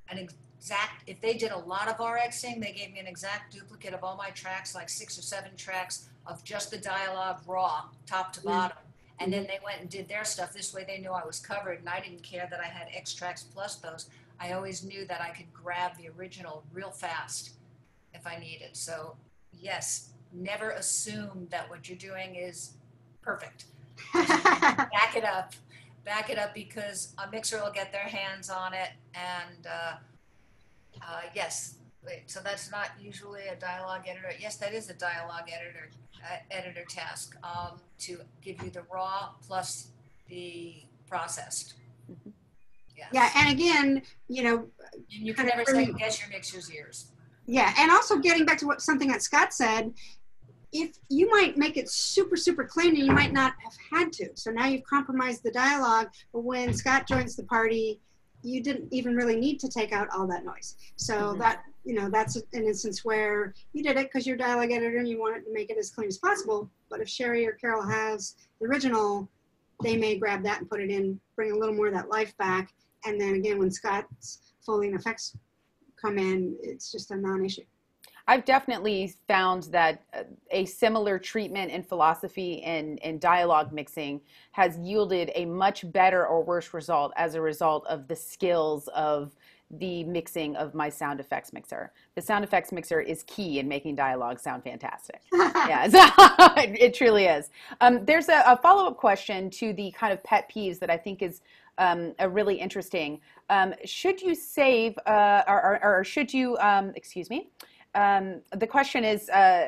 an exact, if they did a lot of RXing, they gave me an exact duplicate of all my tracks, like six or seven tracks of just the dialogue raw, top to mm. bottom. And then they went and did their stuff. This way they knew I was covered and I didn't care that I had X tracks plus those. I always knew that I could grab the original real fast if I needed. So, yes, never assume that what you're doing is perfect. back it up. Back it up because a mixer will get their hands on it. And uh, uh, yes, so that's not usually a dialogue editor. Yes, that is a dialogue editor uh, editor task um, to give you the raw plus the processed. Mm-hmm. Yes. Yeah, and again, you know, and you can never say guess your mixer's ears. Yeah, and also getting back to what something that Scott said, if you might make it super super clean and you might not have had to. So now you've compromised the dialogue, but when Scott joins the party, you didn't even really need to take out all that noise. So mm-hmm. that you know that's an instance where you did it because you're dialogue editor and you wanted to make it as clean as possible. But if Sherry or Karol has the original, they may grab that and put it in, bring a little more of that life back, and then again, when Scott's folding effects come in, it's just a non-issue. I've definitely found that uh, a similar treatment and philosophy in, in dialogue mixing has yielded a much better or worse result as a result of the skills of the mixing of my sound effects mixer. The sound effects mixer is key in making dialogue sound fantastic. yeah, it truly is. Um, there's a, a follow up question to the kind of pet peeves that I think is um, a really interesting. Um, should you save, uh, or, or, or, should you, um, excuse me, um, the question is uh,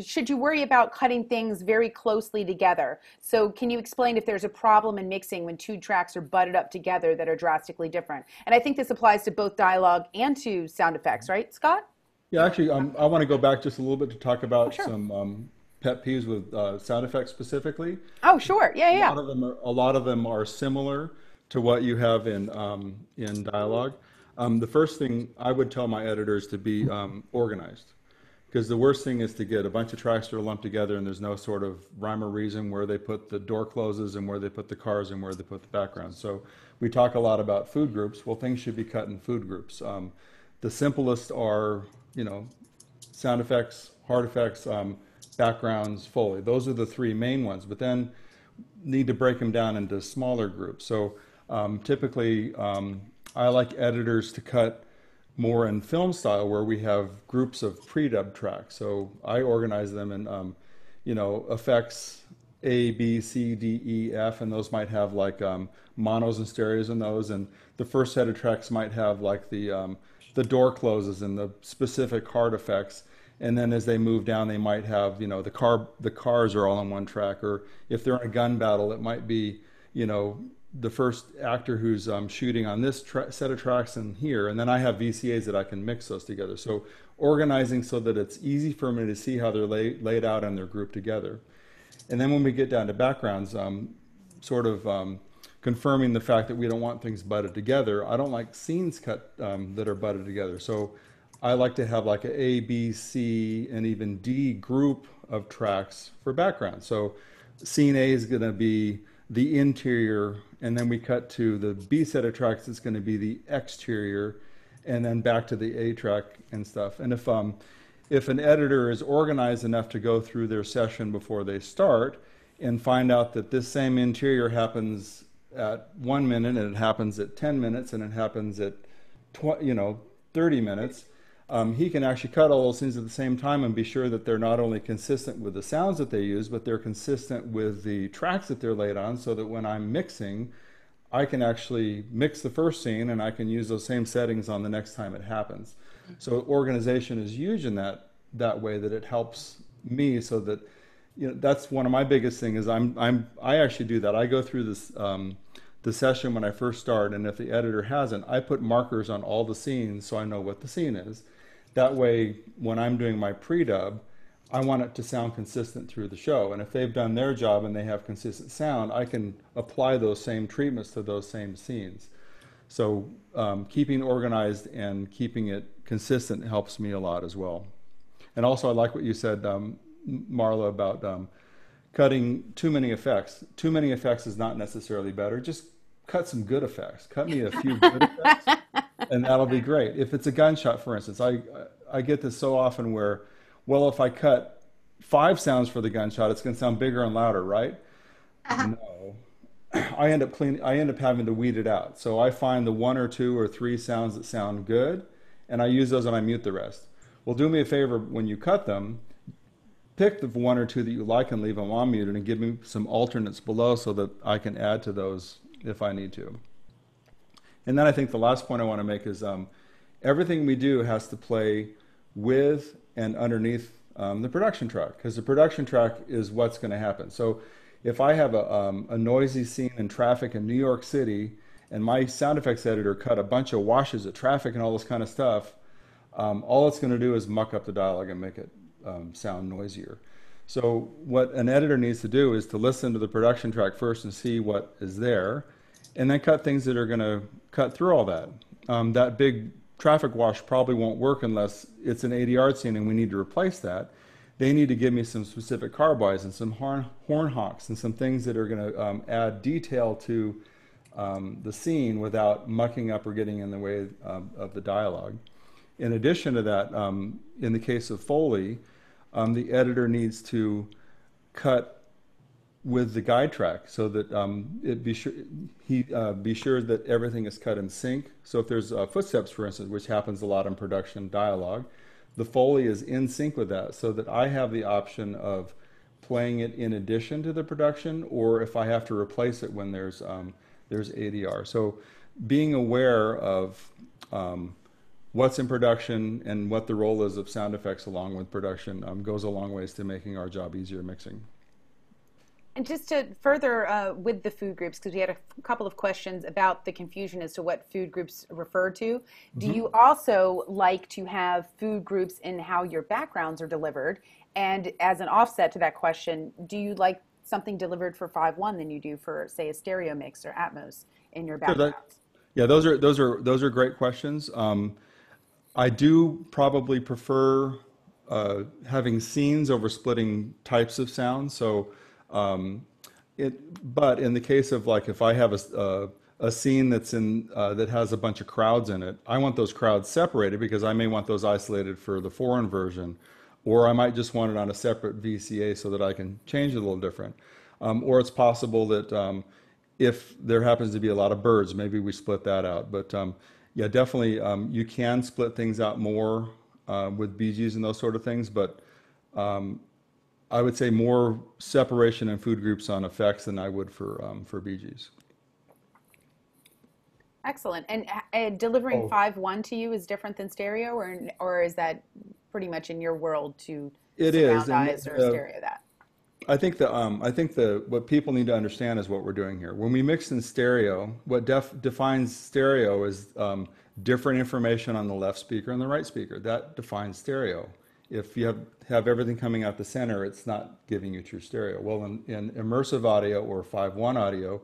Should you worry about cutting things very closely together? So, can you explain if there's a problem in mixing when two tracks are butted up together that are drastically different? And I think this applies to both dialogue and to sound effects, right, Scott? Yeah, actually, um, I want to go back just a little bit to talk about Oh, sure. some um, pet peeves with uh, sound effects specifically. Oh, sure. Yeah, A yeah. lot of them are, a lot of them are similar to what you have in um, in dialogue. Um, the first thing I would tell my editors to be um, organized, because the worst thing is to get a bunch of tracks that are lumped together and there's no sort of rhyme or reason where they put the door closes and where they put the cars and where they put the background. So we talk a lot about food groups. Well, things should be cut in food groups. Um, the simplest are, you know, sound effects, hard effects, um, backgrounds, Foley. Those are the three main ones. But then need to break them down into smaller groups. So um, typically, um, I like editors to cut more in film style, where we have groups of pre-dub tracks. So I organize them in, um, you know, effects A, B, C, D, E, F, and those might have like um, monos and stereos in those. And the first set of tracks might have like the um, the door closes and the specific hard effects and then as they move down they might have you know the car the cars are all on one track or if they're in a gun battle it might be you know the first actor who's um, shooting on this tra- set of tracks and here and then i have vcas that i can mix those together so organizing so that it's easy for me to see how they're lay, laid out and they're grouped together and then when we get down to backgrounds um, sort of um, confirming the fact that we don't want things butted together. I don't like scenes cut um, that are butted together. So I like to have like a A, B, C, and even D group of tracks for background. So scene A is going to be the interior, and then we cut to the B set of tracks. It's going to be the exterior, and then back to the A track and stuff. And if um, if an editor is organized enough to go through their session before they start and find out that this same interior happens at one minute and it happens at 10 minutes and it happens at tw- you know 30 minutes um, he can actually cut all those things at the same time and be sure that they're not only consistent with the sounds that they use but they're consistent with the tracks that they're laid on so that when i'm mixing i can actually mix the first scene and i can use those same settings on the next time it happens. So organization is huge in that that way that it helps me so that you know that's one of my biggest things is i'm i'm i actually do that. I go through this um, the session when i first start and if the editor hasn't i put markers on all the scenes so i know what the scene is that way when i'm doing my pre-dub i want it to sound consistent through the show and if they've done their job and they have consistent sound i can apply those same treatments to those same scenes so um, keeping organized and keeping it consistent helps me a lot as well and also i like what you said um, Marla about um, cutting too many effects. Too many effects is not necessarily better. Just cut some good effects. Cut me a few good effects, and that'll be great. If it's a gunshot, for instance, I I get this so often where, well, if I cut five sounds for the gunshot, it's going to sound bigger and louder, right? Uh-huh. No. I end up clean. I end up having to weed it out. So I find the one or two or three sounds that sound good, and I use those and I mute the rest. Well, do me a favor when you cut them pick the one or two that you like and leave them on muted and give me some alternates below so that I can add to those if I need to. And then I think the last point I want to make is um, everything we do has to play with and underneath um, the production track because the production track is what's going to happen. So if I have a, um, a noisy scene in traffic in New York City and my sound effects editor cut a bunch of washes of traffic and all this kind of stuff, um, all it's going to do is muck up the dialogue and make it um, sound noisier. So what an editor needs to do is to listen to the production track first and see what is there, and then cut things that are going to cut through all that. Um, that big traffic wash probably won't work unless it's an ADR scene and we need to replace that. They need to give me some specific car-bys and some horn, horn honks and some things that are going to um, add detail to um, the scene without mucking up or getting in the way of, of the dialogue. In addition to that, um, in the case of Foley, um, the editor needs to cut with the guide track so that um, it be sure he uh, be sure that everything is cut in sync. So if there's uh, footsteps, for instance, which happens a lot in production dialogue, the foley is in sync with that, so that I have the option of playing it in addition to the production, or if I have to replace it when there's um, there's ADR. So being aware of um, what's in production and what the role is of sound effects along with production um, goes a long ways to making our job easier mixing. And just to further uh, with the food groups, because we had a couple of questions about the confusion as to what food groups refer to. Do Mm-hmm. you also like to have food groups in how your backgrounds are delivered? And as an offset to that question, do you like something delivered for 5.1 than you do for, say, a stereo mix or Atmos in your Sure, that- backgrounds? Yeah, those are those are those are great questions. Um, I do probably prefer uh, having scenes over splitting types of sounds. So, um, it, but in the case of like if I have a, a, a scene that's in uh, that has a bunch of crowds in it, I want those crowds separated because I may want those isolated for the foreign version, or I might just want it on a separate VCA so that I can change it a little different. Um, or it's possible that um, if there happens to be a lot of birds, maybe we split that out. But um, yeah, definitely um, you can split things out more uh, with BGs and those sort of things. But um, I would say more separation in food groups on effects than I would for um, for BGs. Excellent. And uh, delivering Oh. 5.1 to you is different than stereo, or, or is that pretty much in your world to It surround and eyes or stereo that? I think the um, I think the what people need to understand is what we're doing here. When we mix in stereo, what def, defines stereo is um, different information on the left speaker and the right speaker. That defines stereo. If you have have everything coming out the center, it's not giving you true stereo. Well, in, in immersive audio or 5.1 audio,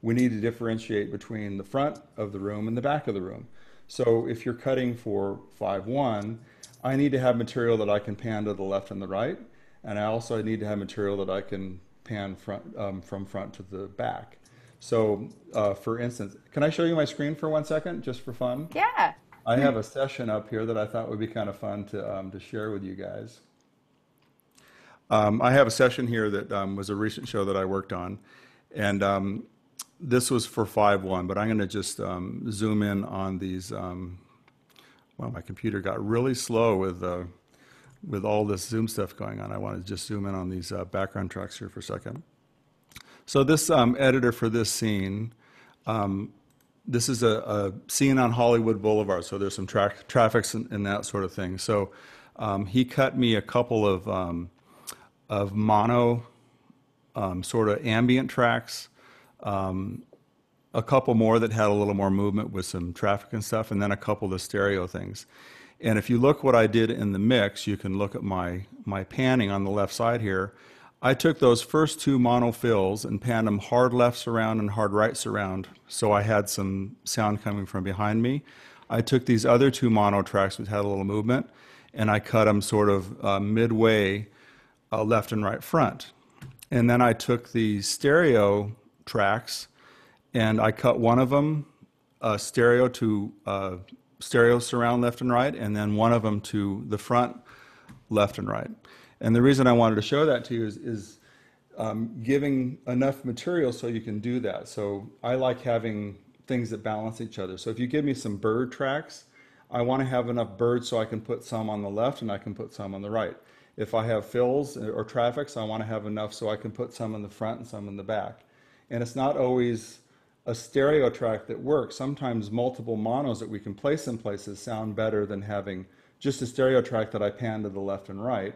we need to differentiate between the front of the room and the back of the room. So if you're cutting for 5.1, I need to have material that I can pan to the left and the right, and I also need to have material that I can pan front um, from front to the back. So, uh, for instance, can I show you my screen for one second, just for fun? Yeah. I have a session up here that I thought would be kind of fun to um, to share with you guys. Um, I have a session here that um, was a recent show that I worked on, and um, this was for 5.1, but I'm going to just um, zoom in on these. Um, well, my computer got really slow with uh, with all this Zoom stuff going on. I want to just zoom in on these uh, background tracks here for a second. So this editor for this scene, um, this is a, a scene on Hollywood Boulevard, so there's some tra- and, and that sort of thing. So um, he cut me a couple of um, of mono um, sort of ambient tracks, um, a couple more that had a little more movement with some traffic and stuff, and then a couple of stereo things. And if you look what I did in the mix, you can look at my my panning on the left side here. I took those first two mono fills and panned them hard left surround and hard right surround, so I had some sound coming from behind me. I took these other two mono tracks which had a little movement, and I cut them sort of uh, midway, uh, left and right front. And then I took the stereo tracks and I cut one of them uh, stereo to uh, stereo surround left and right, and then one of them to the front left and right. And the reason I wanted to show that to you is, is um, giving enough material so you can do that. So I like having things that balance each other. So if you give me some bird tracks, I want to have enough birds so I can put some on the left and I can put some on the right. If I have fills or traffics, I want to have enough so I can put some in the front and some in the back. And it's not always a stereo track that works. Sometimes multiple monos that we can place in places sound better than having just a stereo track that I pan to the left and right.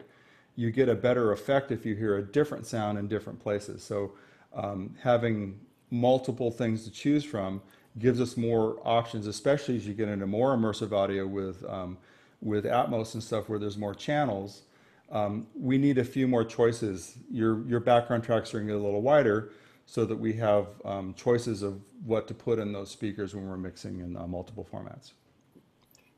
You get a better effect if you hear a different sound in different places. So um, having multiple things to choose from gives us more options, especially as you get into more immersive audio with um, with Atmos and stuff where there's more channels. Um, we need a few more choices. Your your background tracks are going to get a little wider, so that we have um, choices of what to put in those speakers when we're mixing in uh, multiple formats.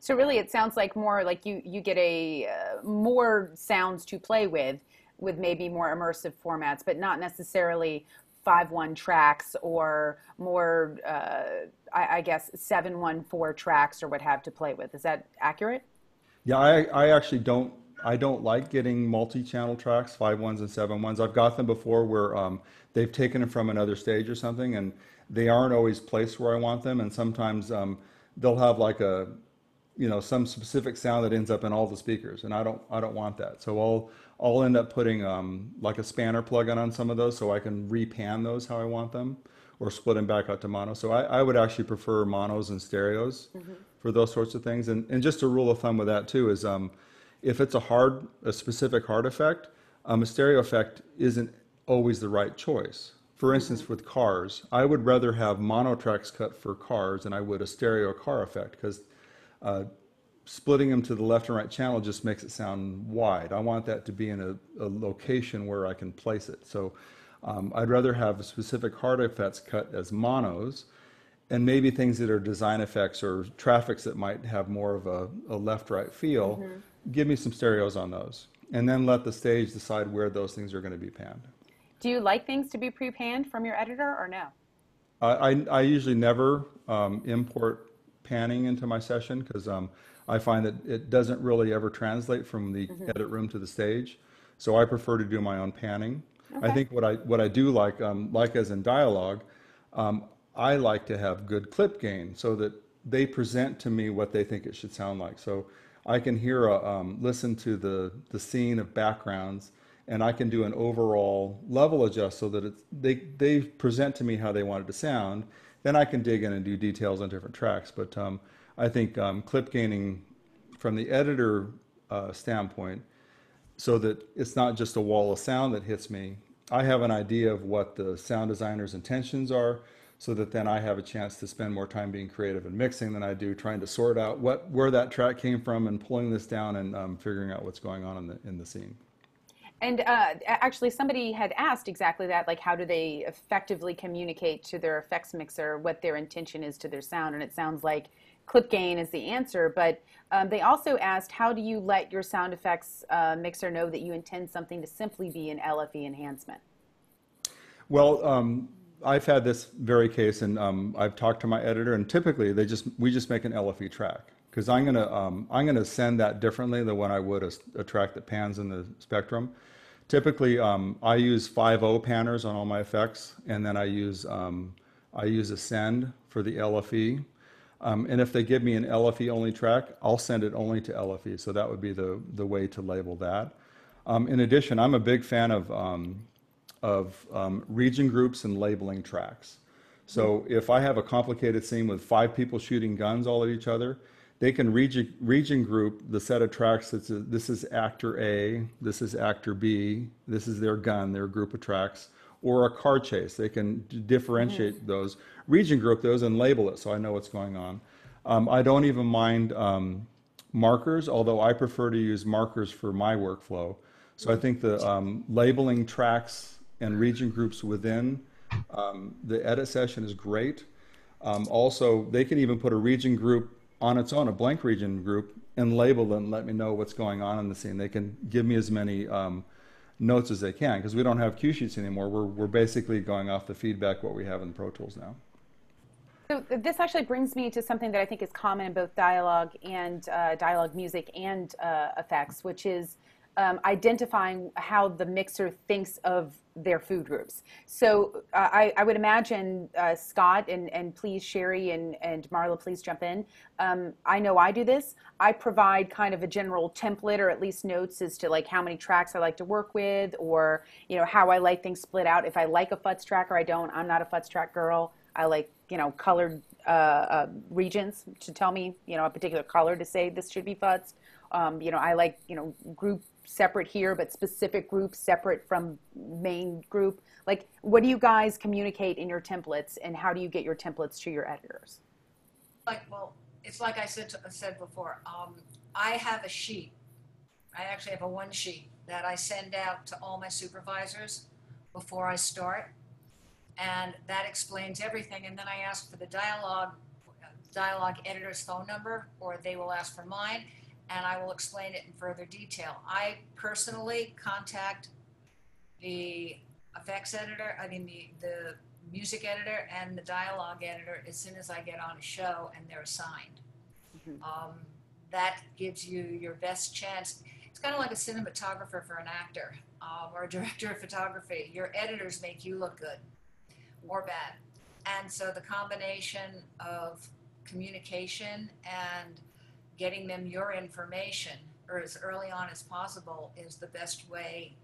So really, it sounds like more like you you get a uh, more sounds to play with, with maybe more immersive formats, but not necessarily five one tracks or more, uh, I, I guess seven one four tracks or what have to play with. Is that accurate? Yeah, I, I actually don't I don't like getting multi-channel tracks, five ones and seven ones. I've got them before where um, they've taken them from another stage or something, and they aren't always placed where I want them. And sometimes um, they'll have like a you know some specific sound that ends up in all the speakers and i don't i don't want that so i'll i'll end up putting um, like a spanner plug-in on some of those so i can repan those how i want them or split them back out to mono. So I, I would actually prefer monos and stereos for those sorts of things. And, and just a rule of thumb with that too is um, if it's a hard, a specific hard effect, um, a stereo effect isn't always the right choice. For instance, with cars, I would rather have mono tracks cut for cars than I would a stereo car effect because uh, splitting them to the left and right channel just makes it sound wide. I want that to be in a, a location where I can place it. So um, I'd rather have specific hard effects cut as monos and maybe things that are design effects or traffics that might have more of a, a left right feel. Give me some stereos on those. And then let the stage decide where those things are going to be panned. Do you like things to be pre-panned from your editor or no? I, I, I usually never um, import panning into my session because um, I find that it doesn't really ever translate from the edit room to the stage. So I prefer to do my own panning. I think what I what I do like, um, like as in dialogue, um, I like to have good clip gain so that they present to me what they think it should sound like. So I can hear a um, listen to the the scene of backgrounds, and I can do an overall level adjust so that it's they they present to me how they want it to sound. Then I can dig in and do details on different tracks. But um, I think um, clip gaining from the editor uh, standpoint so that it's not just a wall of sound that hits me. I have an idea of what the sound designer's intentions are, so that then I have a chance to spend more time being creative and mixing than I do trying to sort out what where that track came from and pulling this down and um, figuring out what's going on in the in the scene. And uh, actually, somebody had asked exactly that, like how do they effectively communicate to their effects mixer what their intention is to their sound? And it sounds like clip gain is the answer, but um, they also asked how do you let your sound effects uh, mixer know that you intend something to simply be an LFE enhancement? Well, um, I've had this very case, and um, I've talked to my editor, and typically they just we just make an LFE track because I'm gonna um, I'm gonna send that differently than when I would a, a track that pans in the spectrum. Typically, um, I use 5.0 panners on all my effects, and then I use um, I use a send for the LFE. Um, and if they give me an LFE only track, I'll send it only to LFE. So that would be the the way to label that. Um, in addition, I'm a big fan of um, of region groups and labeling tracks. So if I have a complicated scene with five people shooting guns all at each other, they can region, region group the set of tracks. That's a, this is actor A, this is actor B, this is their gun, their group of tracks, or a car chase. They can differentiate those, region group those, and label it so I know what's going on. Um, I don't even mind um, markers, although I prefer to use markers for my workflow. So I think the um, labeling tracks and region groups within um, the edit session is great. Um, also, they can even put a region group on its own, a blank region group, and label them, let me know what's going on in the scene. They can give me as many um, notes as they can because we don't have cue sheets anymore. We're, we're basically going off the feedback what we have in Pro Tools now. So this actually brings me to something that I think is common in both dialogue and uh, dialogue music and uh, effects, which is um, identifying how the mixer thinks of their food groups. So uh, I, I, would imagine uh, Scott and, and please Sherry and, and Marla, please jump in. Um, I know I do this. I provide kind of a general template or at least notes as to like how many tracks I like to work with or you know how I like things split out. If I like a FUTS track or I don't, I'm not a FUTS track girl. I like you know colored uh, uh regions to tell me you know a particular color to say this should be FUTS. Um, you know I like you know group separate here, but specific groups separate from main group? Like, what do you guys communicate in your templates, and how do you get your templates to your editors? Like, well, it's like I said said before. Um, I have a sheet. I actually have a one sheet that I send out to all my supervisors before I start, and that explains everything. And then I ask for the dialogue dialogue editor's phone number, or they will ask for mine and I will explain it in further detail. I personally contact the effects editor, I mean, the, the music editor and the dialogue editor as soon as I get on a show and they're assigned. Mm-hmm. Um, that gives you your best chance. It's kind of like a cinematographer for an actor um, or a director of photography. Your editors make you look good or bad. And so the combination of communication and getting them your information or as early on as possible is the best way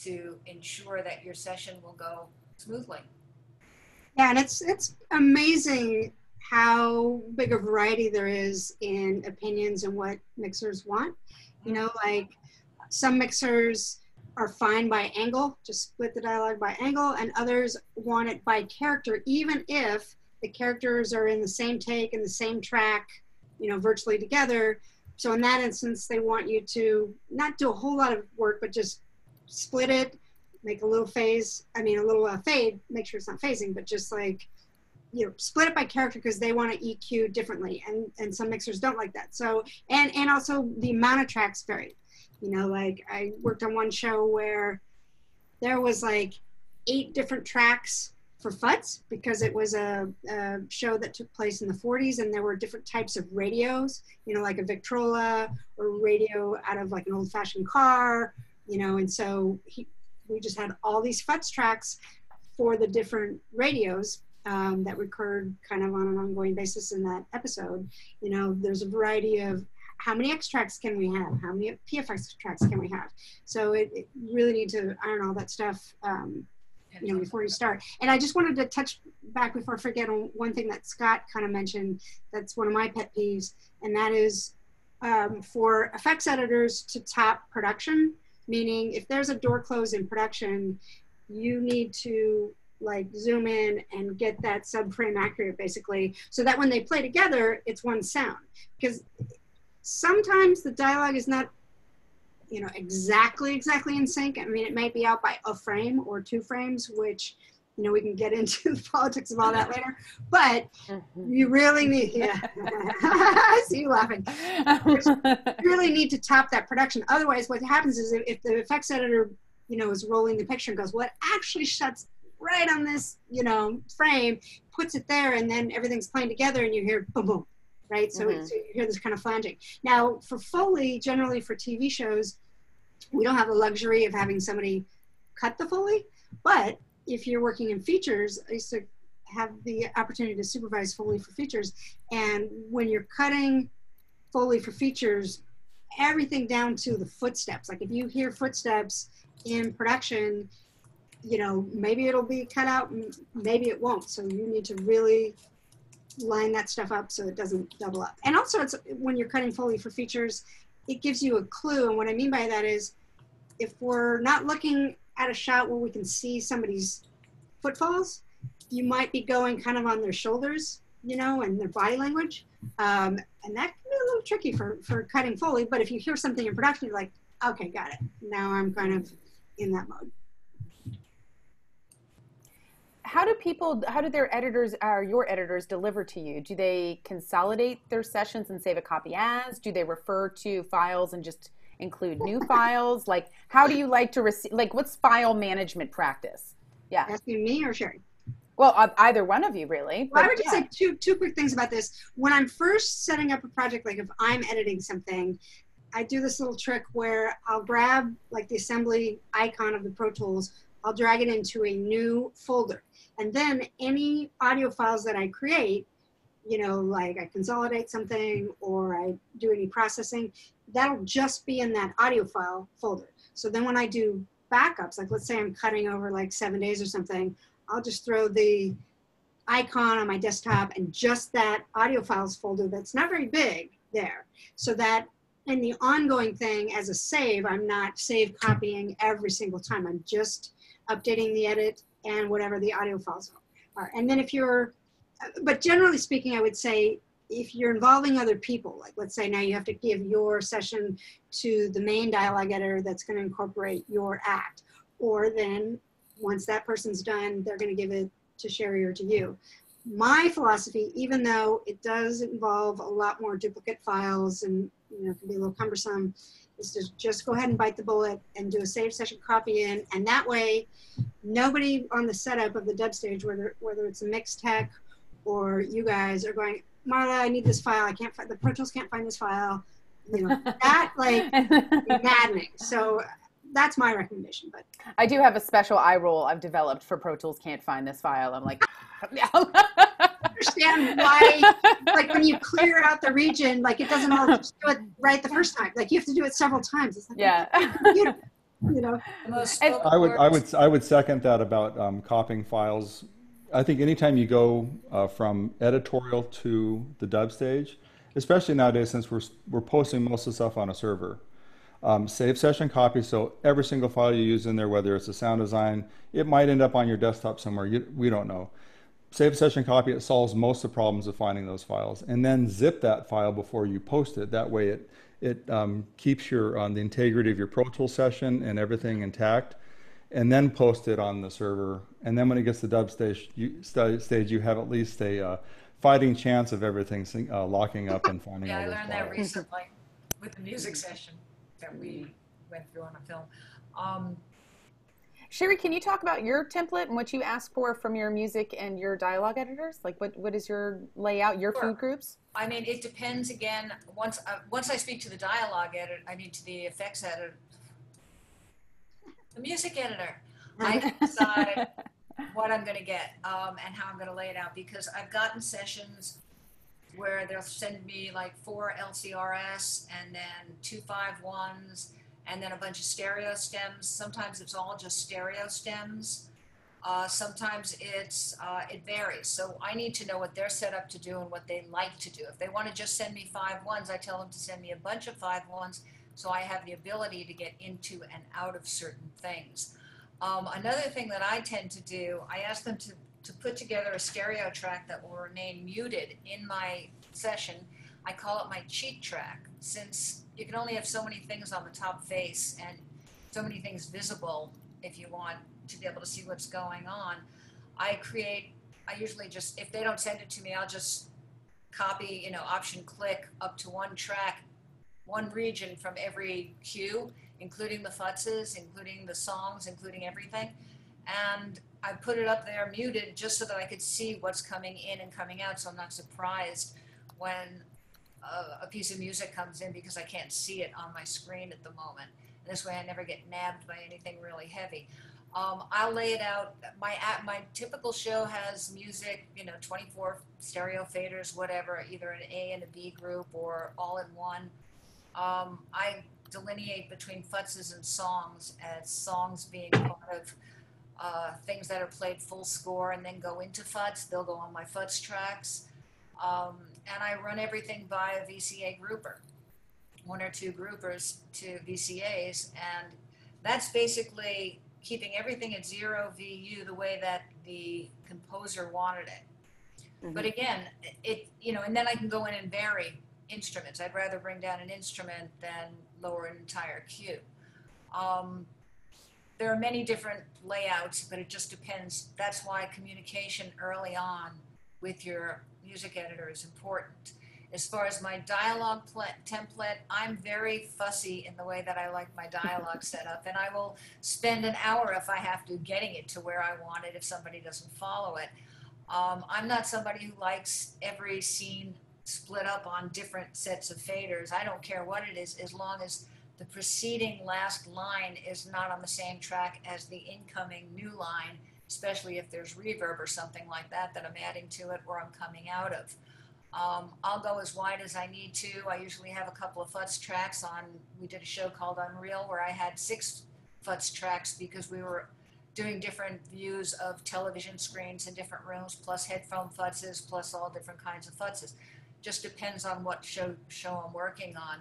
to ensure that your session will go smoothly. Yeah, and it's it's amazing how big a variety there is in opinions and what mixers want. You know, mm-hmm. like some mixers are fine by angle, just split the dialogue by angle, and others want it by character, even if the characters are in the same take and the same track, you know, virtually together. So in that instance, they want you to not do a whole lot of work, but just split it, make a little phase. I mean, a little uh, fade. Make sure it's not phasing, but just like you know, split it by character because they want to EQ differently, and and some mixers don't like that. So and and also the amount of tracks vary. You know, like I worked on one show where there was like eight different tracks for FUTs because it was a, a, show that took place in the 40s and there were different types of radios, you know, like a Victrola or radio out of like an old fashioned car, you know, and so he, we just had all these FUTs tracks for the different radios um, that recurred kind of on an ongoing basis in that episode. You know, there's a variety of how many X tracks can we have? How many PFX tracks can we have? So it, it really need to iron all that stuff, um, you know, before you start. And I just wanted to touch back before I forget on one thing that Scott kind of mentioned. That's one of my pet peeves, and that is um, for effects editors to top production. Meaning, if there's a door close in production, you need to like zoom in and get that subframe accurate basically so that when they play together it's one sound because sometimes the dialogue is not you know exactly exactly in sync i mean it might be out by a frame or two frames which you know we can get into the politics of all that later but mm-hmm. you really need yeah i see you laughing you really need to top that production otherwise what happens is if the effects editor you know is rolling the picture and goes what well, actually shuts right on this you know frame puts it there and then everything's playing together and you hear boom boom right? So, mm-hmm. so you hear this kind of flanging. Now, for Foley, generally for TV shows, we don't have the luxury of having somebody cut the Foley, but if you're working in features, I used to have the opportunity to supervise Foley for features. And when you're cutting Foley for features, everything down to the footsteps. Like if you hear footsteps in production, you know, maybe it'll be cut out, maybe it won't. So you need to really line that stuff up so it doesn't double up. And also, it's when you're cutting Foley for features, it gives you a clue. And what I mean by that is, if we're not looking at a shot where we can see somebody's footfalls, you might be going kind of on their shoulders, you know, and their body language. Um, and that can be a little tricky for, for cutting Foley. But if you hear something in production, you're like, okay, got it. Now I'm kind of in that mode how do people how do their editors or your editors deliver to you do they consolidate their sessions and save a copy as do they refer to files and just include new files? Like how do you like to receive like what's file management practice? Yeah. Asking me or Sherry well uh, either one of you really well, i would just yeah. say two two quick things about this. When i'm first setting up a project like if i'm editing something i do this little trick where i'll grab like the assembly icon of the pro tools i'll drag it into a new folder. And then any audio files that I create, you know, like I consolidate something or I do any processing, that'll just be in that audio file folder. So then when I do backups, like let's say I'm cutting over like seven days or something, I'll just throw the icon on my desktop and just that audio files folder that's not very big there. So that in the ongoing thing as a save, I'm not save copying every single time. I'm just updating the edit and whatever the audio files are. And then if you're, but generally speaking, I would say if you're involving other people, like let's say now you have to give your session to the main dialogue editor that's going to incorporate your act, or then once that person's done, they're going to give it to Sherry or to you. My philosophy, even though it does involve a lot more duplicate files and you know can be a little cumbersome, is to just go ahead and bite the bullet and do a save session copy in. And that way, nobody on the setup of the dub stage, whether, whether it's a mix tech or you guys are going, Marla, I need this file. I can't find, the Pro Tools can't find this file. You know, that like maddening. So that's my recommendation. But I do have a special eye roll I've developed for Pro Tools can't find this file. I'm like, understand why, like when you clear out the region, like it doesn't all do it right the first time. Like you have to do it several times. It's like, yeah. You know, I would, I would, I would second that about um, copying files I think anytime you go uh, from editorial to the dub stage, especially nowadays since we're we're posting most of the stuff on a server, um, save session copy. So every single file you use in there, whether it's a sound design, it might end up on your desktop somewhere. You, we don't know. Save session copy. It solves most of the problems of finding those files, and then zip that file before you post it. That way, it it um, keeps your um, the integrity of your Pro Tools session and everything intact and then post it on the server. And then when it gets to dub stage, you, stage, you have at least a uh, fighting chance of everything uh, locking up and finding yeah, all I learned files. that recently with the music session that we went through on a film. Um, Sherry, can you talk about your template and what you ask for from your music and your dialogue editors? Like, what, what is your layout, your Sure. food groups? I mean, it depends again. Once uh, once I speak to the dialogue editor, I mean to the effects editor, the music editor, I can decide what I'm going to get um, and how I'm going to lay it out because I've gotten sessions where they'll send me like four LCRS and then two five ones and then a bunch of stereo stems. Sometimes it's all just stereo stems. Uh, sometimes it's uh, it varies. So I need to know what they're set up to do and what they like to do. If they want to just send me five ones, I tell them to send me a bunch of five ones so I have the ability to get into and out of certain things. Um, another thing that I tend to do, I ask them to, to put together a stereo track that will remain muted in my session. I call it my cheat track since you can only have so many things on the top face and so many things visible if you want to be able to see what's going on. I create, I usually just, if they don't send it to me, I'll just copy, you know, option click up to one track, one region from every cue, including the futzes, including the songs, including everything. And I put it up there muted just so that I could see what's coming in and coming out so I'm not surprised when a, a piece of music comes in because I can't see it on my screen at the moment. And this way I never get nabbed by anything really heavy. Um, I'll lay it out. My my typical show has music, you know, 24 stereo faders, whatever, either an A and a B group or all in one. Um, I delineate between futzes and songs as songs being part of uh, things that are played full score and then go into futz. They'll go on my futz tracks. Um, and I run everything by a VCA grouper, one or two groupers to VCAs. And that's basically keeping everything at zero VU the way that the composer wanted it. But again, it you know, and then I can go in and vary instruments. I'd rather bring down an instrument than lower an entire cue. Um, there are many different layouts, but it just depends. That's why communication early on with your music editor is important. As far as my dialogue pl- template, I'm very fussy in the way that I like my dialogue set up, and I will spend an hour if I have to getting it to where I want it if somebody doesn't follow it. Um, I'm not somebody who likes every scene split up on different sets of faders. I don't care what it is, as long as the preceding last line is not on the same track as the incoming new line, especially if there's reverb or something like that that I'm adding to it or I'm coming out of. Um, I'll go as wide as I need to. I usually have a couple of futz tracks on. We did a show called Unreal where I had six futz tracks because we were doing different views of television screens in different rooms, plus headphone futzes, plus all different kinds of futzes. Just depends on what show show I'm working on.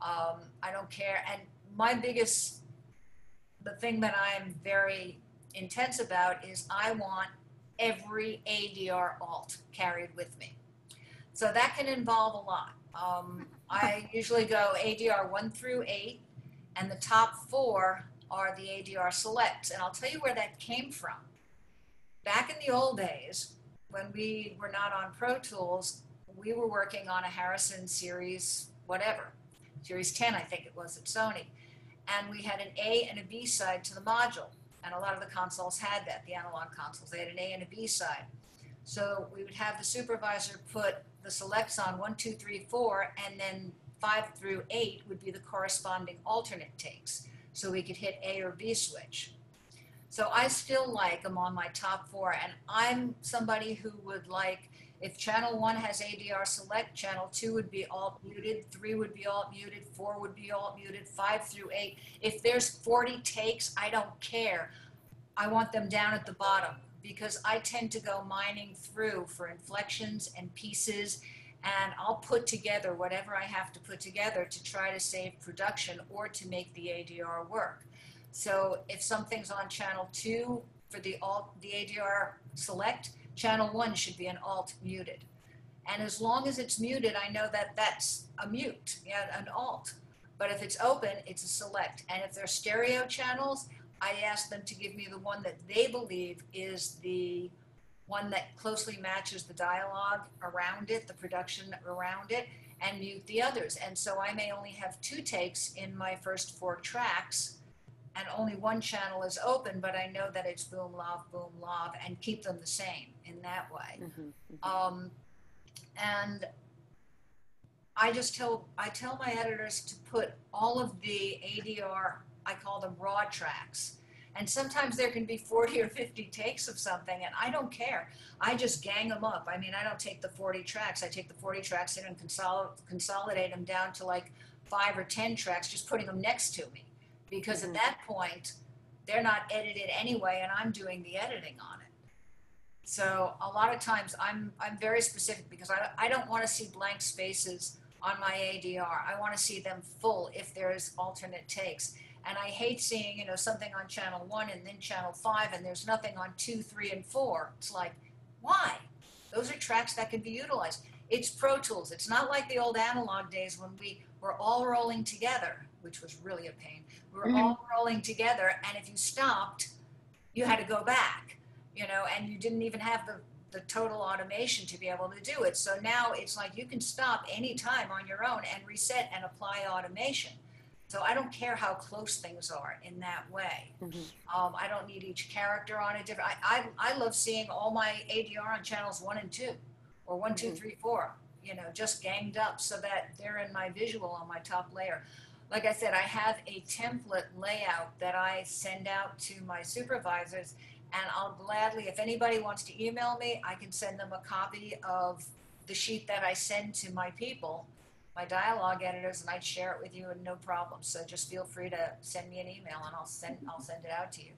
Um, I don't care. And my biggest, the thing that I'm very intense about is I want every ADR alt carried with me. So that can involve a lot. Um, I usually go ADR 1 through 8, and the top four are the ADR selects. And I'll tell you where that came from. Back in the old days, when we were not on Pro Tools, we were working on a Harrison series, whatever, series 10, I think it was at Sony. And we had an A and a B side to the module. And a lot of the consoles had that, the analog consoles. They had an A and a B side. So we would have the supervisor put the selects on one, two, three, four, and then five through eight would be the corresponding alternate takes. So we could hit A or B switch. So I still like them on my top four, and I'm somebody who would like if channel one has ADR select, channel two would be alt muted, three would be alt muted, four would be alt muted, five through eight. If there's 40 takes, I don't care. I want them down at the bottom because I tend to go mining through for inflections and pieces and I'll put together whatever I have to put together to try to save production or to make the ADR work. So if something's on channel two for the alt, the ADR select, channel one should be an alt muted. And as long as it's muted, I know that that's a mute, yeah, an alt. But if it's open, it's a select. And if they're stereo channels, I ask them to give me the one that they believe is the one that closely matches the dialogue around it, the production around it, and mute the others. And so I may only have two takes in my first four tracks, and only one channel is open, but I know that it's boom, lav, boom, lav, and keep them the same in that way. Mm-hmm. Um, and I just tell I tell my editors to put all of the ADR I call them raw tracks. And sometimes there can be 40 or 50 takes of something, and I don't care. I just gang them up. I mean, I don't take the 40 tracks. I take the 40 tracks in and consol- consolidate them down to like five or 10 tracks, just putting them next to me. Because Mhm. at that point, they're not edited anyway, and I'm doing the editing on it. So a lot of times I'm, I'm very specific because I, I don't want to see blank spaces on my ADR. I want to see them full if there's alternate takes. And I hate seeing, you know, something on channel one and then channel five and there's nothing on two, three, and four. It's like, why? Those are tracks that can be utilized. It's Pro Tools. It's not like the old analog days when we were all rolling together, which was really a pain. We were Mhm. all rolling together, and if you stopped, you had to go back, you know, and you didn't even have the, the total automation to be able to do it. So now it's like you can stop anytime on your own and reset and apply automation. So I don't care how close things are in that way. Mhm. Um, I don't need each character on a different. I, I, I love seeing all my ADR on channels one and two, or one, two, Mhm. three, four. You know, just ganged up so that they're in my visual on my top layer. Like I said, I have a template layout that I send out to my supervisors, and I'll gladly, if anybody wants to email me, I can send them a copy of the sheet that I send to my people, my dialogue editors, and I'd share it with you and no problem. So just feel free to send me an email, and I'll send I'll send it out to you.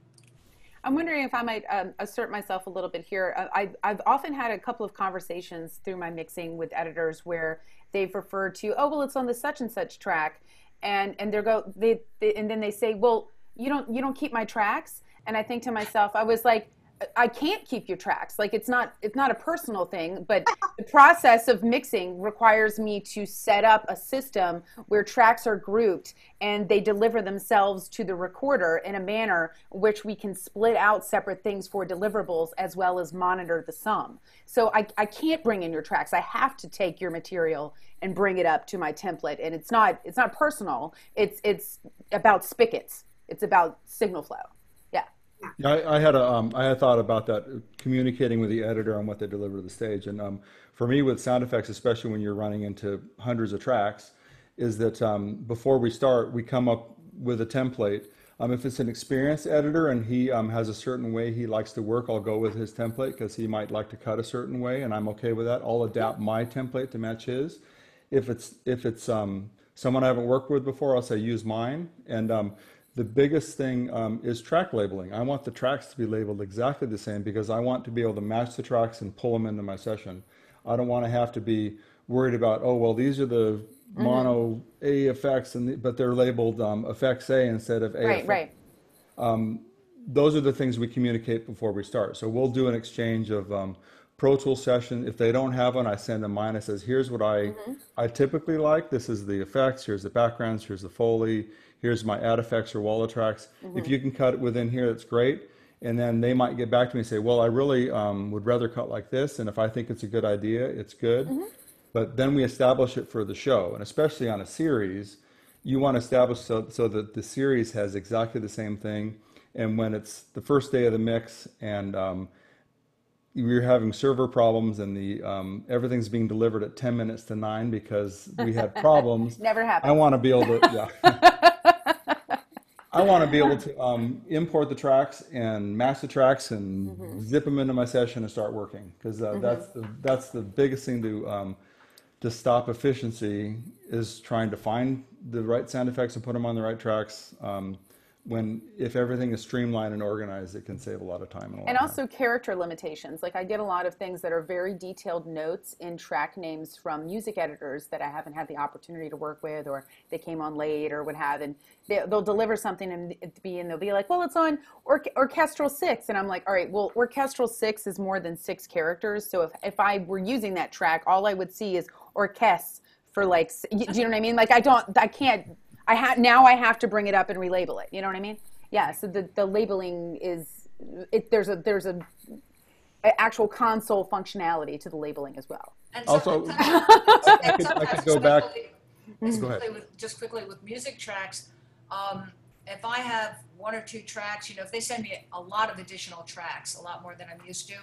I'm wondering if I might um, assert myself a little bit here. Uh, I, I've often had a couple of conversations through my mixing with editors where they've referred to, oh well, it's on the such and such track, and and they go they, they and then they say, well, you don't you don't keep my tracks, and I think to myself, I was like. I can't keep your tracks. Like it's not it's not a personal thing, but the process of mixing requires me to set up a system where tracks are grouped and they deliver themselves to the recorder in a manner which we can split out separate things for deliverables as well as monitor the sum. So I, I can't bring in your tracks. I have to take your material and bring it up to my template. And it's not it's not personal. It's it's about spigots. It's about signal flow. Yeah. I, I had a, um, I had thought about that, communicating with the editor on what they deliver to the stage. And um, for me, with sound effects, especially when you're running into hundreds of tracks, is that um, before we start, we come up with a template. Um, if it's an experienced editor and he um, has a certain way he likes to work, I'll go with his template because he might like to cut a certain way, and I'm okay with that. I'll adapt my template to match his. If it's if it's um, someone I haven't worked with before, I'll say use mine. And um, the biggest thing um, is track labeling. I want the tracks to be labeled exactly the same because I want to be able to match the tracks and pull them into my session. I don't want to have to be worried about, oh, well, these are the mono A effects, and the, but they're labeled um, effects A instead of A. Right, effect- right. those are the things we communicate before we start. So we'll do an exchange of um, Pro Tool session. If they don't have one, I send them mine. It says, here's what I I typically like. This is the effects. Here's the backgrounds. Here's the foley. Here's my ad effects or wall tracks. If you can cut it within here, that's great. And then they might get back to me and say, well, I really um, would rather cut like this. And if I think it's a good idea, it's good. But then we establish it for the show, and especially on a series, you want to establish so, so that the series has exactly the same thing. And when it's the first day of the mix and um, we're having server problems and the um, everything's being delivered at 10 minutes to 9 because we had problems, Never I want to be able to, yeah. I want to be able to um, import the tracks and match the tracks and zip them into my session and start working because uh, that's the that's the biggest thing to um, to stop efficiency is trying to find the right sound effects and put them on the right tracks. Um, when if everything is streamlined and organized, it can save a lot of time. And, and also character limitations. Like I get a lot of things that are very detailed notes in track names from music editors that I haven't had the opportunity to work with, or they came on late, or what have. And they, will deliver something and be and they'll be like, "Well, it's on or, orchestral six. and I'm like, "All right, well, orchestral six is more than six characters. So if if I were using that track, all I would see is orchest for like, do you know what I mean? Like I don't, I can't I have now I have to bring it up and relabel it. You know what I mean? Yeah. So the, the labeling is it, there's a there's a, a, actual console functionality to the labeling as well. And also, I, could, I could go back. Just quickly, with, just quickly with music tracks, um, if I have one or two tracks, you know, if they send me a lot of additional tracks, a lot more than I'm used to,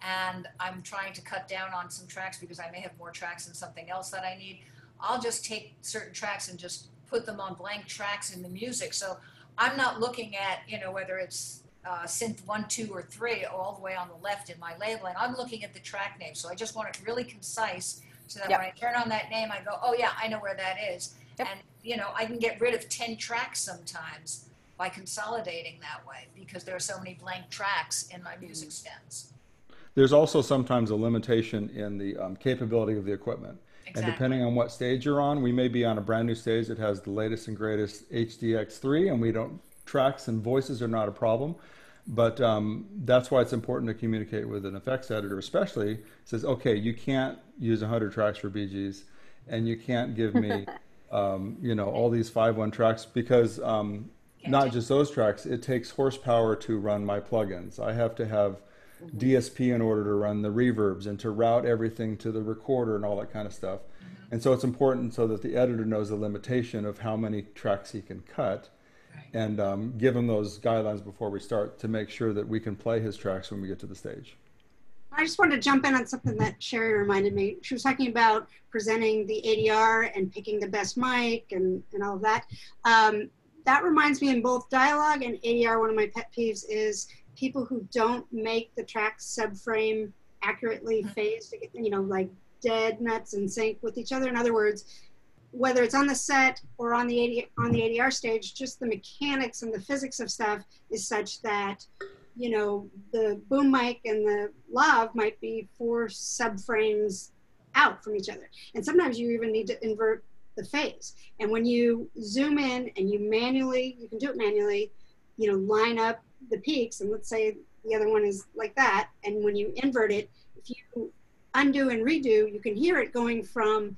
and I'm trying to cut down on some tracks because I may have more tracks than something else that I need, I'll just take certain tracks and just put them on blank tracks in the music. So I'm not looking at, you know, whether it's uh, synth one, two, or three, all the way on the left in my labeling. I'm looking at the track name. So I just want it really concise so that yep. when I turn on that name, I go, oh, yeah, I know where that is. Yep. And, you know, I can get rid of 10 tracks sometimes by consolidating that way because there are so many blank tracks in my music mm-hmm. stems. There's also sometimes a limitation in the um, capability of the equipment. Exactly. And depending on what stage you're on, we may be on a brand new stage that has the latest and greatest HDX3, and we don't tracks and voices are not a problem. But um, that's why it's important to communicate with an effects editor, especially says, okay, you can't use 100 tracks for BGs, and you can't give me, um, you know, all these five one tracks because um, not just those tracks. It takes horsepower to run my plugins. I have to have mm-hmm. DSP in order to run the reverbs and to route everything to the recorder and all that kind of stuff. Mm-hmm. And so it's important so that the editor knows the limitation of how many tracks he can cut right. and um, give him those guidelines before we start to make sure that we can play his tracks when we get to the stage. I just wanted to jump in on something that Sherry reminded me. She was talking about presenting the ADR and picking the best mic and, and all of that. Um, that reminds me in both dialogue and ADR, one of my pet peeves is people who don't make the tracks subframe accurately mm-hmm. phased, you know, like dead nuts in sync with each other. In other words, whether it's on the set or on the AD, on the ADR stage, just the mechanics and the physics of stuff is such that you know the boom mic and the lav might be four subframes out from each other, and sometimes you even need to invert the phase. And when you zoom in and you manually, you can do it manually, you know, line up the peaks, and let's say the other one is like that, and when you invert it, if you undo and redo, you can hear it going from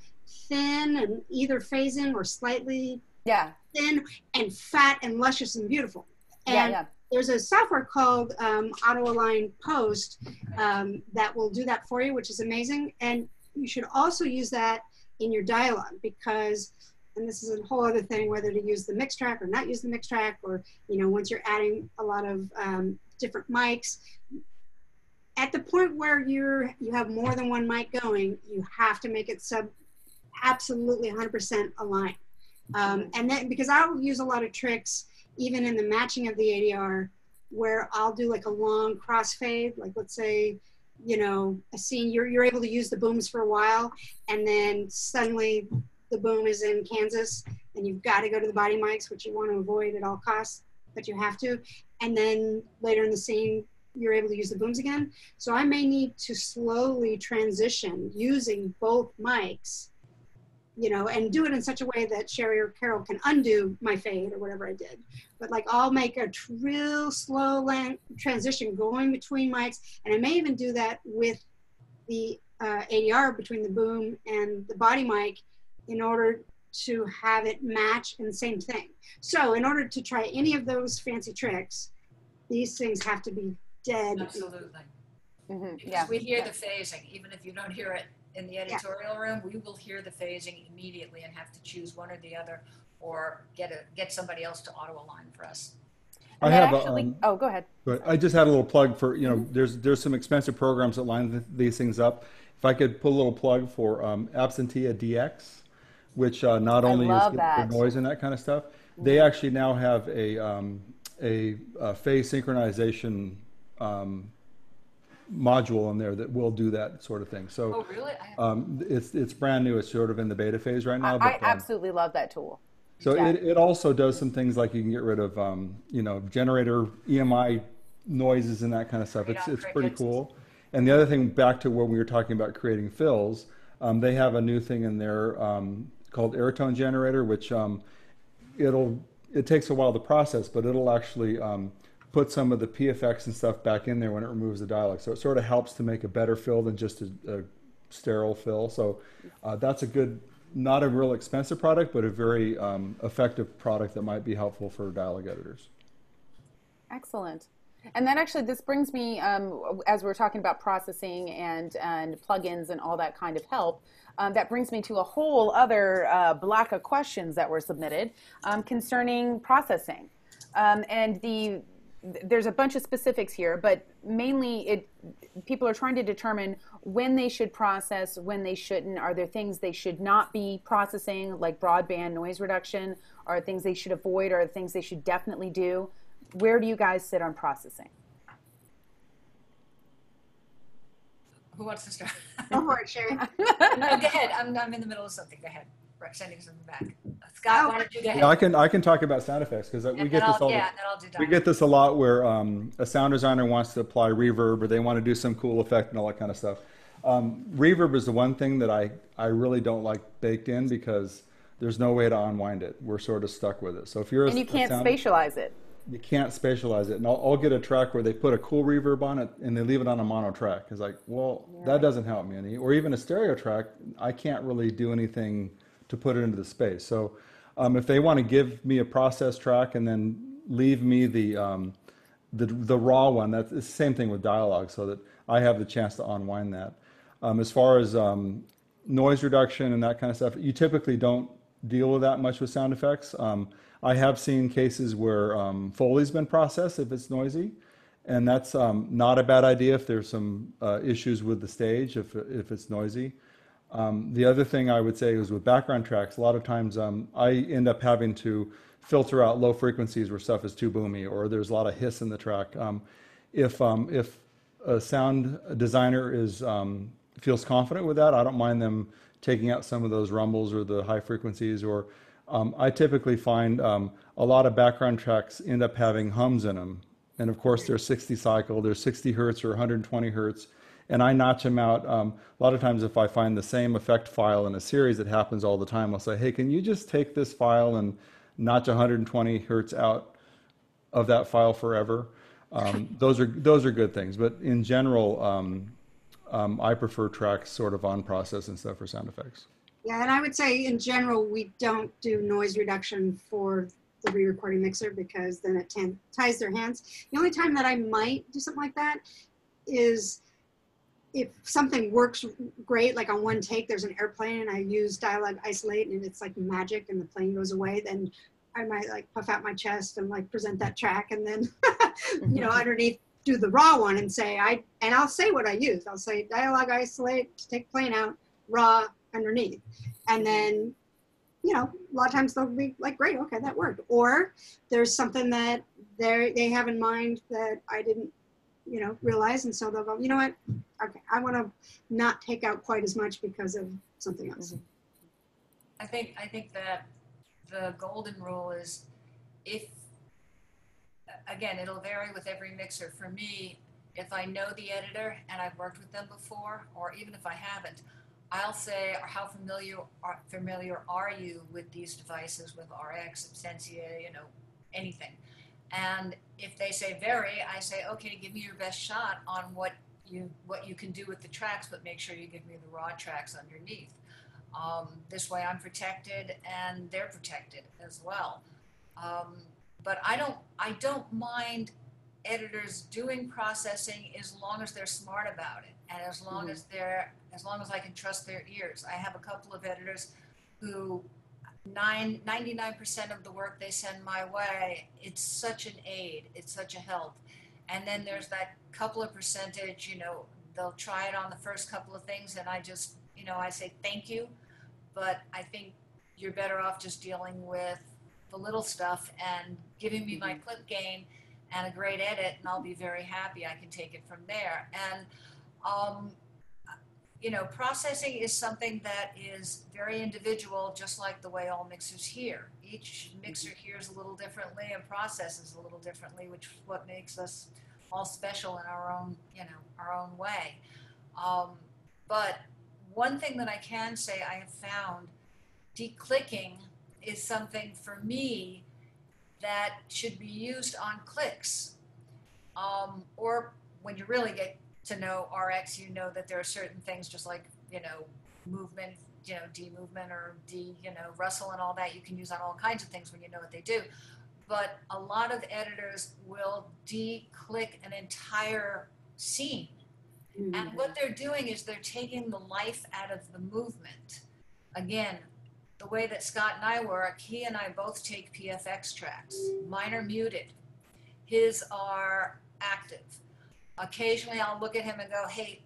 thin and either phasing or slightly yeah. thin and fat and luscious and beautiful. And yeah, yeah. there's a software called um, Auto Align Post um, that will do that for you, which is amazing. And you should also use that in your dialogue because and this is a whole other thing whether to use the mix track or not use the mix track or you know once you're adding a lot of um, different mics. At the point where you're you have more than one mic going you have to make it sub absolutely 100% aligned. Um, and then because i'll use a lot of tricks even in the matching of the adr where i'll do like a long crossfade like let's say you know a scene you're, you're able to use the booms for a while and then suddenly the boom is in Kansas and you've got to go to the body mics, which you want to avoid at all costs, but you have to. And then later in the scene, you're able to use the booms again. So I may need to slowly transition using both mics, you know, and do it in such a way that Sherry or Karol can undo my fade or whatever I did. But like I'll make a real slow transition going between mics. And I may even do that with the uh, ADR between the boom and the body mic in order to have it match and same thing. So in order to try any of those fancy tricks, these things have to be dead. Absolutely. Mm-hmm. Yeah. We hear yeah. the phasing, even if you don't hear it in the editorial yeah. room, we will hear the phasing immediately and have to choose one or the other or get a get somebody else to auto align for us. I have actually, a, um, oh, go ahead. But I just had a little plug for, you know, mm-hmm. there's there's some expensive programs that line th- these things up. If I could put a little plug for um, Absentia DX, which uh, not only is good for noise and that kind of stuff, they actually now have a, um, a, a, phase synchronization um, module in there that will do that sort of thing. So, oh, really? um, it's it's brand new. It's sort of in the beta phase right now. I, but, I um, absolutely love that tool. So Yeah. it, it also does some things like you can get rid of, um, you know, generator EMI noises and that kind of stuff. It's, it's pretty cool. And the other thing, back to when we were talking about creating fills, um, they have a new thing in there um, called Airtone Generator, which um, it'll it takes a while to process, but it'll actually um, put some of the PFX and stuff back in there when it removes the dialogue. So it sort of helps to make a better fill than just a, a sterile fill. So uh, that's a good, not a real expensive product, but a very um, effective product that might be helpful for dialogue editors. Excellent. And then actually, this brings me, um, as we're talking about processing and, and plugins and all that kind of help, um, that brings me to a whole other uh, block of questions that were submitted um, concerning processing. Um, and the there's a bunch of specifics here, but mainly it people are trying to determine when they should process, when they shouldn't. Are there things they should not be processing, like broadband noise reduction? Are things they should avoid? Are things they should definitely do? Where do you guys sit on processing? Who wants to start? Go for it, Sherry. no, go ahead. I'm, I'm in the middle of something. Go ahead. Right, sending something back. Scott, why don't you go ahead? Yeah, I can I can talk about sound effects because we get this I'll- all. Yeah, the, then I'll do we get this a lot where um, a sound designer wants to apply reverb or they want to do some cool effect and all that kind of stuff. Um, reverb is the one thing that I, I really don't like baked in because there's no way to unwind it. We're sort of stuck with it. So if you're a, And you can't sound- spatialize it. You can't spatialize it. And I'll, I'll get a track where they put a cool reverb on it and they leave it on a mono track. It's like, well, that doesn't help me any. Or even a stereo track, I can't really do anything to put it into the space. So um, if they want to give me a process track and then leave me the um, the, the raw one, that's the same thing with dialogue, so that I have the chance to unwind that. Um, as far as um, noise reduction and that kind of stuff, you typically don't deal with that much with sound effects. Um, I have seen cases where um, Foley's been processed if it's noisy, and that's um, not a bad idea if there's some uh, issues with the stage if, if it's noisy. Um, the other thing I would say is with background tracks, a lot of times um, I end up having to filter out low frequencies where stuff is too boomy or there's a lot of hiss in the track. Um, if um, if a sound designer is feels confident with that, I don't mind them taking out some of those rumbles or the high frequencies. Or um, I typically find um, a lot of background tracks end up having hums in them, and of course they're 60 cycle, they're 60 hertz or 120 hertz and I notch them out. Um, a lot of times, if I find the same effect file in a series, it happens all the time. I'll say, "Hey, can you just take this file and notch 120 hertz out of that file forever?" Um, those are those are good things, but in general, um, um, I prefer tracks sort of on process and stuff for sound effects. Yeah, and I would say in general, we don't do noise reduction for the re-recording mixer because then it ties their hands. The only time that I might do something like that is if something works great, like on one take, there's an airplane and I use dialogue isolate and it's like magic and the plane goes away, then I might like puff out my chest and like present that track and then, you know, mm-hmm. underneath do the raw one and say I and I'll say what I use. I'll say dialogue isolate take plane out, raw underneath. And then, you know, a lot of times they'll be like, great, okay, that worked. Or there's something that they they have in mind that I didn't, you know, realize, and so they'll go, you know what, okay, I want to not take out quite as much because of something else. Mm-hmm. I think I think that the golden rule is if again it'll vary with every mixer. For me, if I know the editor and I've worked with them before, or even if I haven't, I'll say how familiar are familiar are you with these devices with RX, Absentia, you know, anything. And if they say very, I say, okay, give me your best shot on what you what you can do with the tracks, but make sure you give me the raw tracks underneath. Um, this way, I'm protected and they're protected as well. Um, but I don't I don't mind editors doing processing as long as they're smart about it and as long mm-hmm. as they're as long as I can trust their ears. I have a couple of editors who nine, 99% of the work they send my way, it's such an aid, it's such a help. And then there's that couple of percentage, you know, they'll try it on the first couple of things and I just, you know, I say thank you, but I think you're better off just dealing with the little stuff and giving me my mm-hmm. clip gain and a great edit and I'll be very happy. I can take it from there. And um, you know, processing is something that is very individual, just like the way all mixers hear. Each mixer hears a little differently and processes a little differently, which is what makes us all special in our own, you know, our own way. Um, but one thing that I can say I have found declicking is something for me that should be used on clicks. Um, or when you really get to know RX, you know that there are certain things just like, you know, movement, you know, D movement or D, you know, Russell and all that you can use on all kinds of things when you know what they do. But a lot of editors will de-click an entire scene. Mm-hmm. And what they're doing is they're taking the life out of the movement. Again, the way that Scott and I work, he and I both take PFX tracks. Mine are muted. His are active occasionally I'll look at him and go, hey,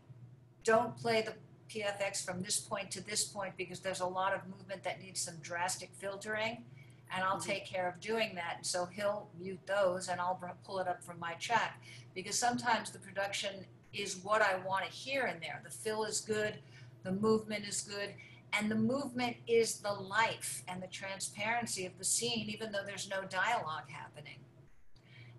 don't play the PFX from this point to this point because there's a lot of movement that needs some drastic filtering. And I'll mm-hmm. take care of doing that. And So he'll mute those and I'll pull it up from my track because sometimes the production is what I want to hear in there. The fill is good, the movement is good, and the movement is the life and the transparency of the scene, even though there's no dialogue happening.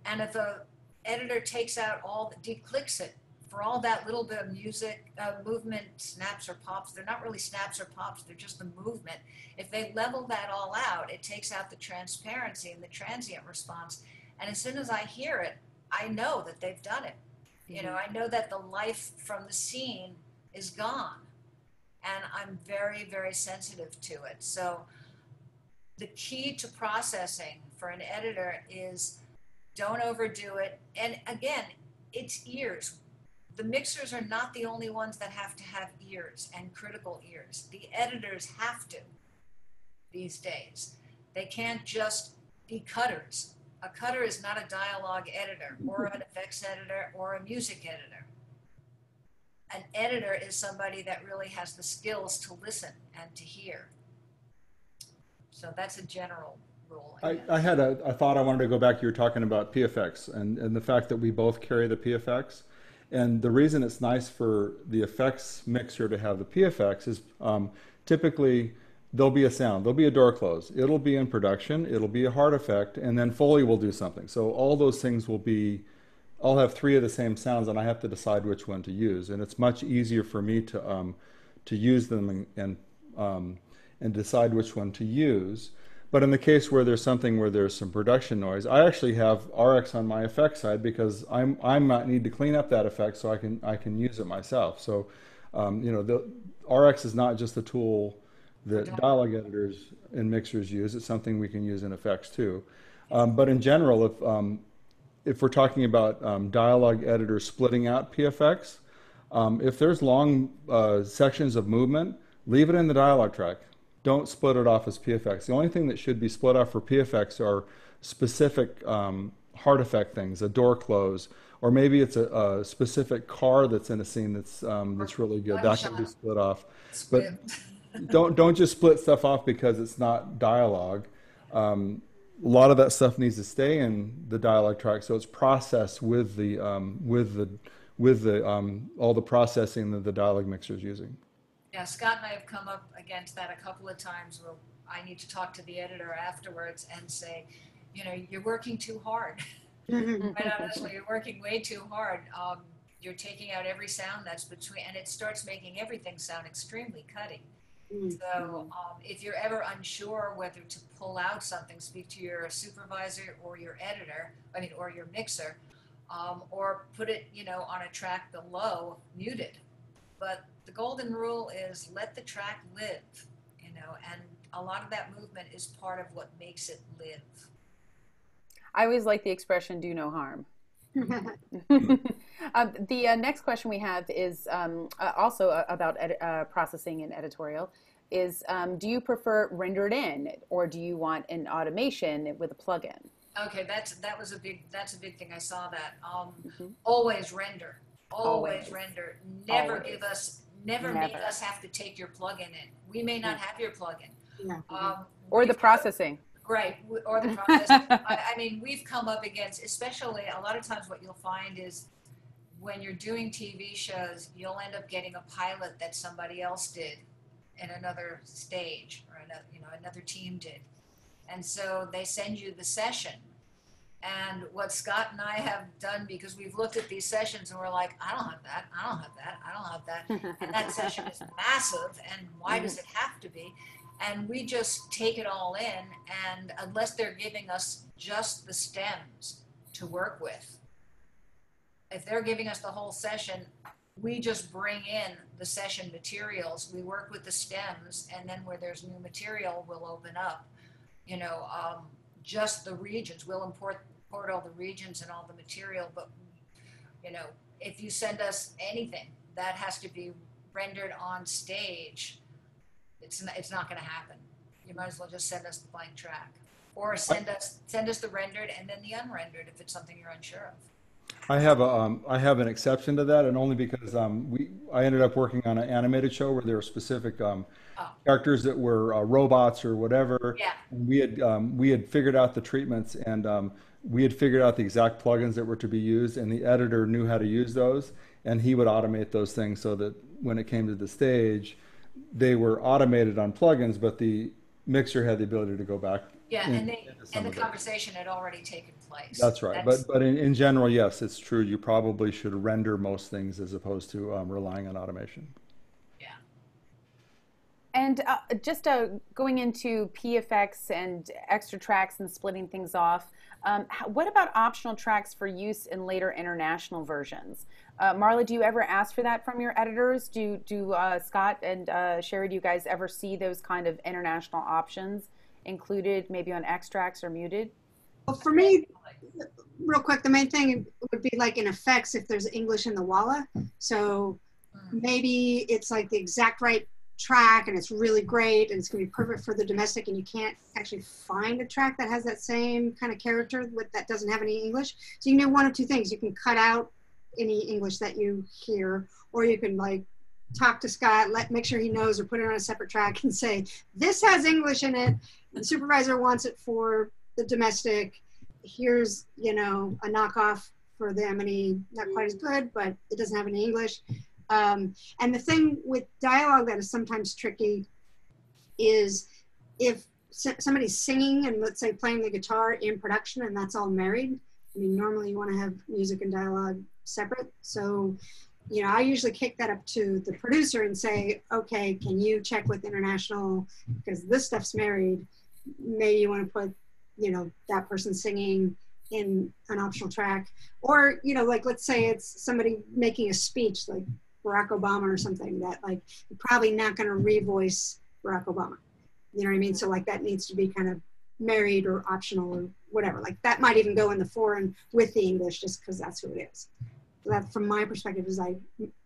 And if a editor takes out all, the, declicks it for all that little bit of music, uh, movement, snaps or pops. They're not really snaps or pops, they're just the movement. If they level that all out, it takes out the transparency and the transient response. And as soon as I hear it, I know that they've done it. You know, mm-hmm. I know that the life from the scene is gone. And I'm very, very sensitive to it. So the key to processing for an editor is don't overdo it. And again, it's ears. The mixers are not the only ones that have to have ears and critical ears. The editors have to these days. They can't just be cutters. A cutter is not a dialogue editor or an effects editor or a music editor. An editor is somebody that really has the skills to listen and to hear. So that's a general role. I, I had a, a thought I wanted to go back. You were talking about PFX and, and the fact that we both carry the PFX. And the reason it's nice for the effects mixer to have the PFX is um, typically there'll be a sound, there'll be a door close, it'll be in production, it'll be a hard effect, and then Foley will do something. So all those things will be, I'll have three of the same sounds, and I have to decide which one to use. And it's much easier for me to um, to use them and and, um, and decide which one to use. But in the case where there's something where there's some production noise, I actually have RX on my effect side because I'm I might need to clean up that effect so I can I can use it myself. So, um, you know, the RX is not just a tool that dialogue editors and mixers use. It's something we can use in effects too. Um, but in general, if um, if we're talking about um, dialogue editors splitting out PFX, um, if there's long uh, sections of movement, leave it in the dialogue track don't split it off as PFX. The only thing that should be split off for PFX are specific um, hard effect things, a door close, or maybe it's a, a specific car that's in a scene that's um, that's really good. That can be split off. But don't don't just split stuff off because it's not dialogue. Um, a lot of that stuff needs to stay in the dialogue track, so it's processed with the um, with the with the um, all the processing that the dialogue mixer is using. Yeah, Scott and I have come up against that a couple of times where I need to talk to the editor afterwards and say, you know, you're working too hard. Quite honestly, you're working way too hard. Um, you're taking out every sound that's between, and it starts making everything sound extremely cutting. Mm-hmm. So um, if you're ever unsure whether to pull out something, speak to your supervisor or your editor, I mean, or your mixer, um, or put it, you know, on a track below, muted. But the golden rule is let the track live, you know, and a lot of that movement is part of what makes it live. I always like the expression "do no harm." um, the uh, next question we have is um, uh, also uh, about ed- uh, processing and editorial. Is um, do you prefer rendered in, or do you want an automation with a plugin? Okay, that's that was a big that's a big thing. I saw that. Um, mm-hmm. Always render, always, always. render. Never always. give us never, never, make us have to take your plugin in. We may not have your plugin. Yeah. Um, or the processing. Right, or the processing. I, I mean, we've come up against, especially a lot of times what you'll find is when you're doing TV shows, you'll end up getting a pilot that somebody else did in another stage or another, you know, another team did. And so they send you the session. And what Scott and I have done, because we've looked at these sessions and we're like, I don't have that, I don't have that, I don't have that. And that session is massive, and why does it have to be? And we just take it all in, and unless they're giving us just the stems to work with, if they're giving us the whole session, we just bring in the session materials. We work with the stems, and then where there's new material, we'll open up. You know, um, just the regions. We'll import, import all the regions and all the material, but you know, if you send us anything that has to be rendered on stage, it's not, it's not going to happen. You might as well just send us the blank track, or send us send us the rendered and then the unrendered if it's something you're unsure of. I have a, um, I have an exception to that, and only because um, we I ended up working on an animated show where there were specific um, Oh. characters that were uh, robots or whatever. Yeah. We had um, we had figured out the treatments, and um, we had figured out the exact plugins that were to be used, and the editor knew how to use those, and he would automate those things so that when it came to the stage, they were automated on plugins, but the mixer had the ability to go back. Yeah, in- and they and the of it. conversation had already taken place. That's right. That's- But, but in, in general, yes, it's true. You probably should render most things as opposed to um, relying on automation. Yeah. And uh, just uh, going into PFX and extra tracks and splitting things off, um, how, what about optional tracks for use in later international versions? Uh, Marla, do you ever ask for that from your editors? Do do uh, Scott and uh, Sherry, do you guys ever see those kind of international options included, maybe on extracts or muted? Well, for me, real quick, the main thing would be like in effects if there's English in the walla. So Mm. maybe it's like the exact right track and it's really great and it's going to be perfect for the domestic and you can't actually find a track that has that same kind of character with, that doesn't have any English. So you can do one of two things. You can cut out any English that you hear or you can like talk to Scott, let make sure he knows or put it on a separate track and say, this has English in it. The supervisor wants it for the domestic. Here's, you know, a knockoff for the M&E, not quite as good, but it doesn't have any English. Um, and the thing with dialogue that is sometimes tricky is if somebody's singing and let's say playing the guitar in production and that's all married. I mean, normally you want to have music and dialogue separate. So, you know, I usually kick that up to the producer and say, okay, can you check with international because this stuff's married. Maybe you want to put, you know, that person singing in an optional track, or you know, like let's say it's somebody making a speech, like Barack Obama or something that like you're probably not going to revoice Barack Obama. You know what I mean? So like that needs to be kind of married or optional or whatever. Like that might even go in the foreign with the English just because that's who it is. That from my perspective is I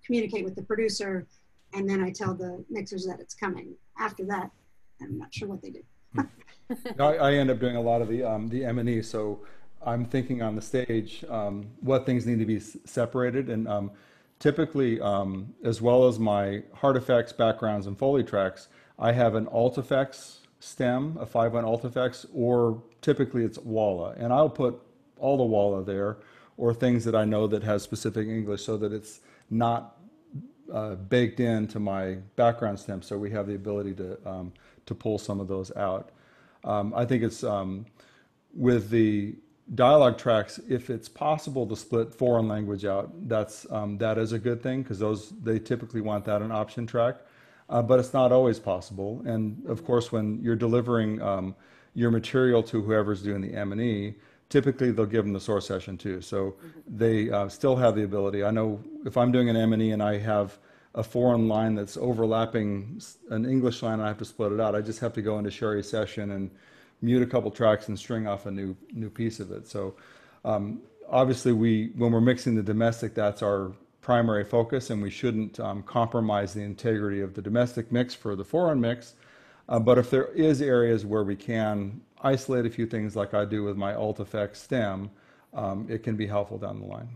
communicate with the producer and then I tell the mixers that it's coming. After that, I'm not sure what they do. I, I end up doing a lot of the um, the M and E, so I'm thinking on the stage um, what things need to be separated, and um, typically, um, as well as my hard effects, backgrounds, and foley tracks, I have an alt effects stem, a five one alt effects, or typically it's Walla, and I'll put all the Walla there, or things that I know that has specific English, so that it's not uh, baked into my background stem, so we have the ability to um, to pull some of those out. Um, I think it's um, with the dialogue tracks, if it's possible to split foreign language out, that's um, that is a good thing because those they typically want that an option track, uh, but it's not always possible. And of course, when you're delivering um, your material to whoever's doing the M and E, typically they'll give them the source session too. So they uh, still have the ability. I know if I'm doing an M and E and I have a foreign line that's overlapping an English line, and I have to split it out. I just have to go into Sherry's session and mute a couple tracks and string off a new new piece of it. So um, obviously, we when we're mixing the domestic, that's our primary focus, and we shouldn't um, compromise the integrity of the domestic mix for the foreign mix. Uh, but if there is areas where we can isolate a few things, like I do with my Alt Effects stem, um, it can be helpful down the line.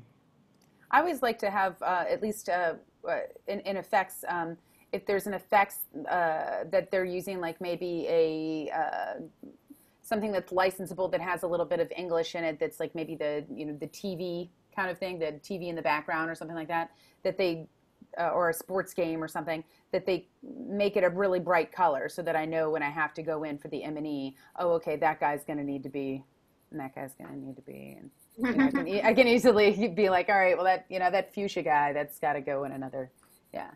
I always like to have uh, at least uh, uh, in, in effects, um, if there's an effects uh, that they're using, like maybe a uh, something that's licensable that has a little bit of English in it, that's like maybe the you know the TV kind of thing, the TV in the background or something like that, that they uh, or a sports game or something that they make it a really bright color so that I know when I have to go in for the M and E. Oh, okay, that guy's going to need to be, and that guy's going to need to be, and you know, I, can, I can easily be like, all right, well that you know that fuchsia guy that's got to go in another, yeah.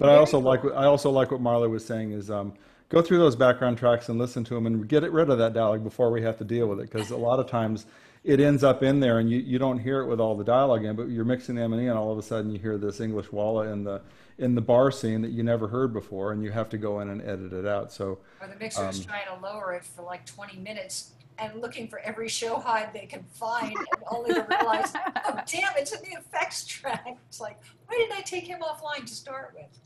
But I also like what I also like what Marla was saying is um, go through those background tracks and listen to them and get it rid of that dialogue before we have to deal with it because a lot of times it ends up in there and you, you don't hear it with all the dialogue in, but you're mixing the M&E and all of a sudden you hear this English walla in the in the bar scene that you never heard before and you have to go in and edit it out. So Or the mixer is Um, trying to lower it for like 20 minutes and looking for every show hide they can find and only to realize, oh damn, it's in the effects track. It's like, why didn't I take him offline to start with?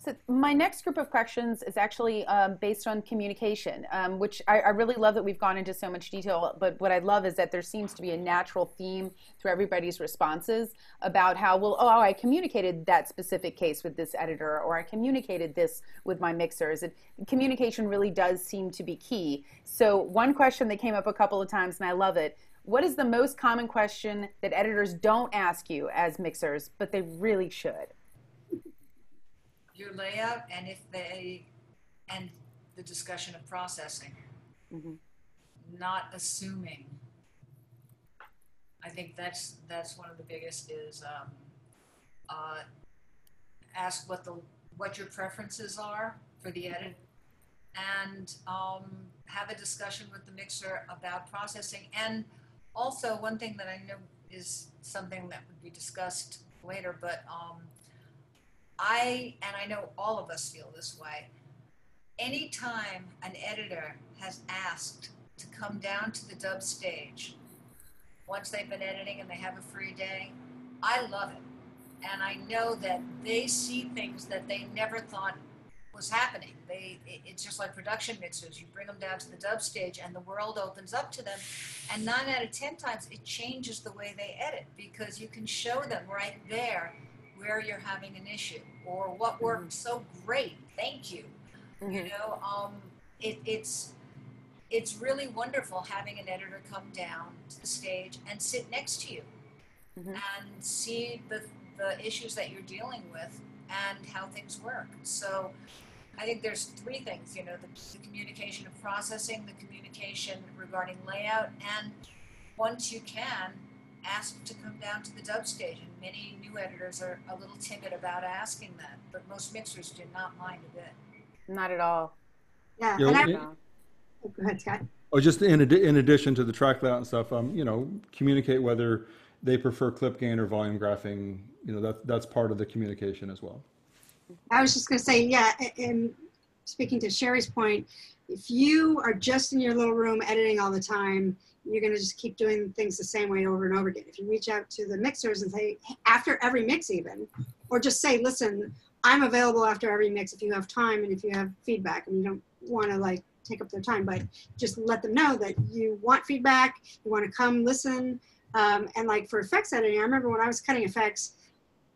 So my next group of questions is actually um, based on communication, um, which I, I really love that we've gone into so much detail. But what I love is that there seems to be a natural theme through everybody's responses about how, well, oh, I communicated that specific case with this editor, or I communicated this with my mixers. It, communication really does seem to be key. So one question that came up a couple of times, and I love it. What is the most common question that editors don't ask you as mixers, but they really should? Your layout and if they, and the discussion of processing. Mhm. Not assuming. I think that's, that's one of the biggest is, um, uh, ask what the, what your preferences are for the edit. And, um, have a discussion with the mixer about processing. And also, one thing that I know is something that would be discussed later, but, um, I, and I know all of us feel this way, anytime an editor has asked to come down to the dub stage, once they've been editing and they have a free day, I love it. And I know that they see things that they never thought was happening. They, it's just like production mixers. You bring them down to the dub stage and the world opens up to them. And nine out of 10 times it changes the way they edit because you can show them right there where you're having an issue or what worked so great. Thank you. You know, um, it, it's it's really wonderful having an editor come down to the stage and sit next to you Mhm. and see the the issues that you're dealing with and how things work. So I think there's three things, you know, the, the communication of processing, the communication regarding layout, and once you can, ask to come down to the dub stage. And many new editors are a little timid about asking that, but most mixers do not mind a bit. Not at all. Yeah, Yeah, and I, it- oh, go ahead, Scott. Oh, just in, addi- in addition to the track layout and stuff, um, you know, communicate whether they prefer clip gain or volume graphing. You know, that, that's part of the communication as well. I was just going to say, yeah, and speaking to Sherry's point, if you are just in your little room editing all the time, you're going to just keep doing things the same way over and over again. If you reach out to the mixers and say, after every mix, even, or just say, listen, I'm available after every mix if you have time and if you have feedback and you don't want to like take up their time, but just let them know that you want feedback, you want to come listen. Um, and like for effects editing, I remember when I was cutting effects,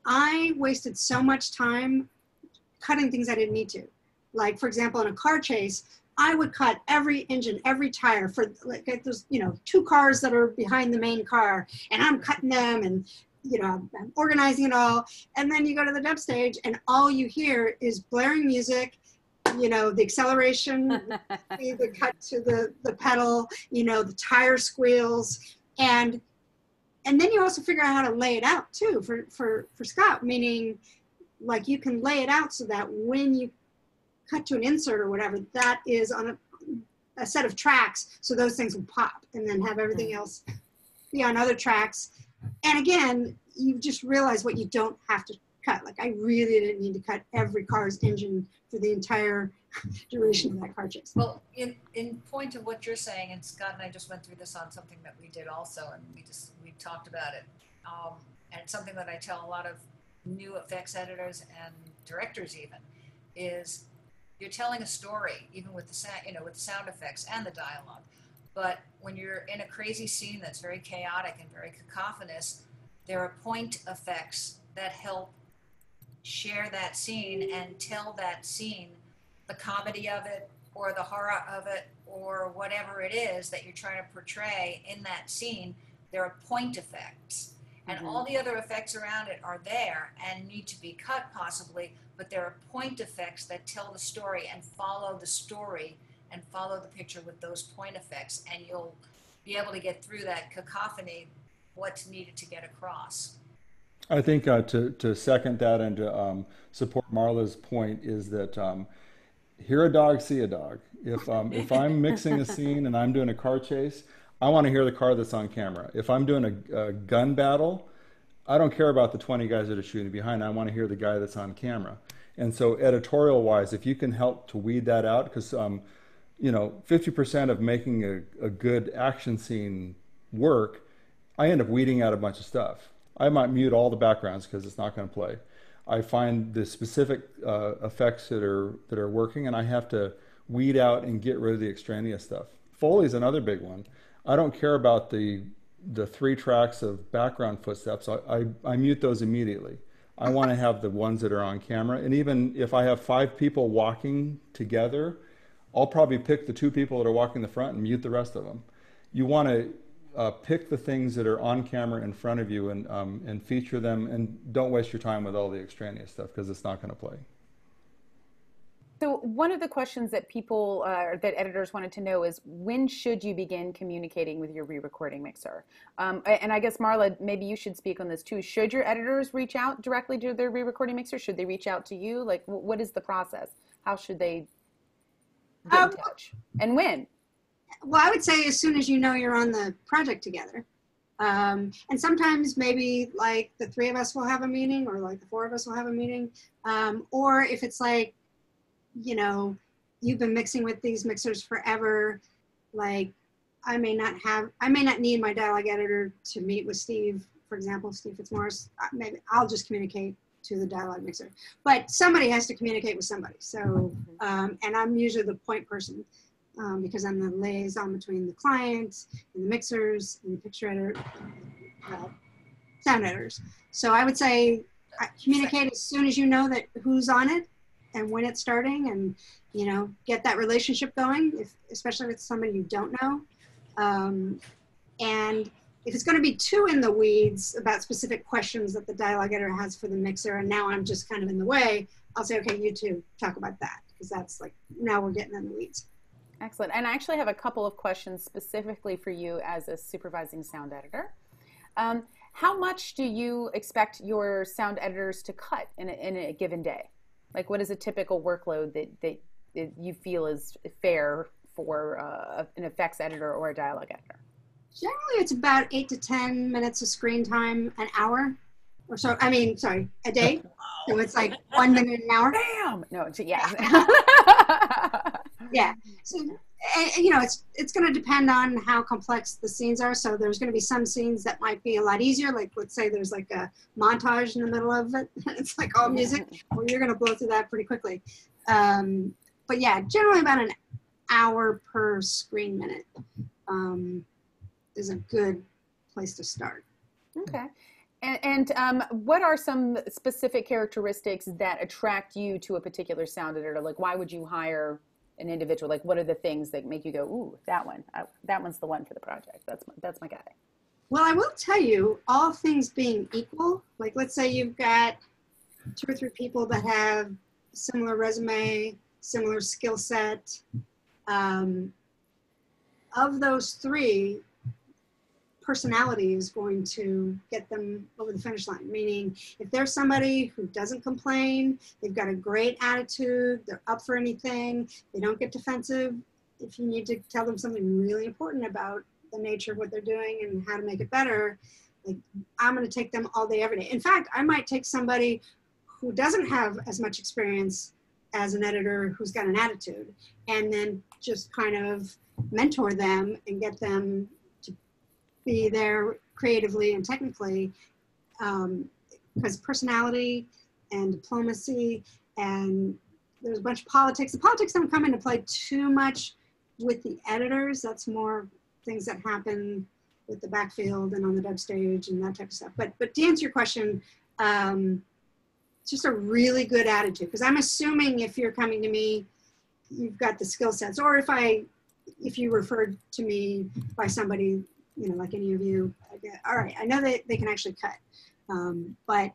I wasted so much time cutting things I didn't need to. Like for example, in a car chase, I would cut every engine, every tire for like there's you know two cars that are behind the main car, and I'm cutting them and you know I'm organizing it all. And then you go to the dub stage, and all you hear is blaring music. You know the acceleration, the cut to the the pedal. You know the tire squeals, and and then you also figure out how to lay it out too for for for Scott, meaning like you can lay it out so that when you cut to an insert or whatever, that is on a, a set of tracks, so those things will pop, and then have everything else be on other tracks. And again, you just realize what you don't have to cut. Like I really didn't need to cut every car's engine for the entire duration of that car chase. Well, in, in point of what you're saying, and Scott and I just went through this on something that we did also, and we just, we talked about it. Um, and something that I tell a lot of new effects editors and directors even, is you're telling a story, even with the sound, you know, with the sound effects and the dialogue. But when you're in a crazy scene that's very chaotic and very cacophonous, there are point effects that help share that scene and tell that scene the comedy of it or the horror of it or whatever it is that you're trying to portray in that scene There are point effects. And Mhm. all the other effects around it are there and need to be cut possibly, but there are point effects that tell the story and follow the story and follow the picture with those point effects. And you'll be able to get through that cacophony, what's needed to get across. I think uh, to, to second that and to um, support Marla's point is that um, hear a dog, see a dog. If, um, if I'm mixing a scene and I'm doing a car chase, I want to hear the car that's on camera. If I'm doing a, a gun battle, I don't care about the 20 guys that are shooting behind. I want to hear the guy that's on camera. And so, editorial wise, if you can help to weed that out, because um, you know, 50% of making a, a good action scene work, I end up weeding out a bunch of stuff. I might mute all the backgrounds because it's not going to play. I find the specific uh, effects that are that are working, and I have to weed out and get rid of the extraneous stuff. Foley is another big one. I don't care about the the three tracks of background footsteps. I, I, I mute those immediately. I want to have the ones that are on camera, and even if I have five people walking together, I'll probably pick the two people that are walking the front and mute the rest of them. You want to uh, pick the things that are on camera in front of you and um, and feature them, and don't waste your time with all the extraneous stuff because it's not going to play. One of the questions that people uh, that editors wanted to know is when should you begin communicating with your re-recording mixer? Um, and I guess Marla, maybe you should speak on this too. Should your editors reach out directly to their re-recording mixer? Should they reach out to you? Like, what is the process? How should they get Um, in touch? And when? Well, I would say as soon as you know you're on the project together. Um, and sometimes maybe like the three of us will have a meeting or like the four of us will have a meeting. Um, or if it's like, you know, you've been mixing with these mixers forever, like I may not have, I may not need my dialogue editor to meet with Steve, for example, Steve Fitzmaurice. Maybe I'll just communicate to the dialogue mixer. But somebody has to communicate with somebody. So, um, and I'm usually the point person um, because I'm the liaison between the clients and the mixers and the picture editor, uh, sound editors. So I would say uh, communicate as soon as you know that who's on it and when it's starting, and you know get that relationship going. If especially it's somebody you don't know, um, and if it's going to be too in the weeds about specific questions that the dialogue editor has for the mixer, and now I'm just kind of in the way, I'll say, okay, you two talk about that because that's like now we're getting in the weeds. Excellent. And I actually have a couple of questions specifically for you as a supervising sound editor. Um, how much do you expect your sound editors to cut in a, in a given day? Like, what is a typical workload that, that, that you feel is fair for uh, an effects editor or a dialogue editor? Generally, it's about eight to 10 minutes of screen time an hour or so. I mean, sorry, a day. So it's like one minute an hour. Bam! No, it's- yeah. Yeah. So, you know, it's it's going to depend on how complex the scenes are. So there's going to be some scenes that might be a lot easier. Like let's say there's like a montage in the middle of it. it's like all music. Well, you're going to blow through that pretty quickly. Um, but yeah, generally about an hour per screen minute um, is a good place to start. Okay. And, and um, what are some specific characteristics that attract you to a particular sound editor? Like, why would you hire an individual? Like, what are the things that make you go, "Ooh, that one, I, that one's the one for the project. That's my, that's my guy." Well, I will tell you, all things being equal, like let's say you've got two or three people that have similar resume, similar skill set. Um, of those three, personality is going to get them over the finish line. Meaning, if there's somebody who doesn't complain, they've got a great attitude, they're up for anything, they don't get defensive. If you need to tell them something really important about the nature of what they're doing and how to make it better, like I'm going to take them all day, every day. In fact, I might take somebody who doesn't have as much experience as an editor who's got an attitude and then just kind of mentor them and get them be there creatively and technically because personality and diplomacy and there's a bunch of politics. The politics don't come into play too much with the editors. That's more things that happen with the backfield and on the dub stage and that type of stuff. But but to answer your question um, just a really good attitude because i'm assuming if you're coming to me you've got the skill sets. Or if i if you referred to me by somebody you know, like any of you, all right, I know that they can actually cut, um, but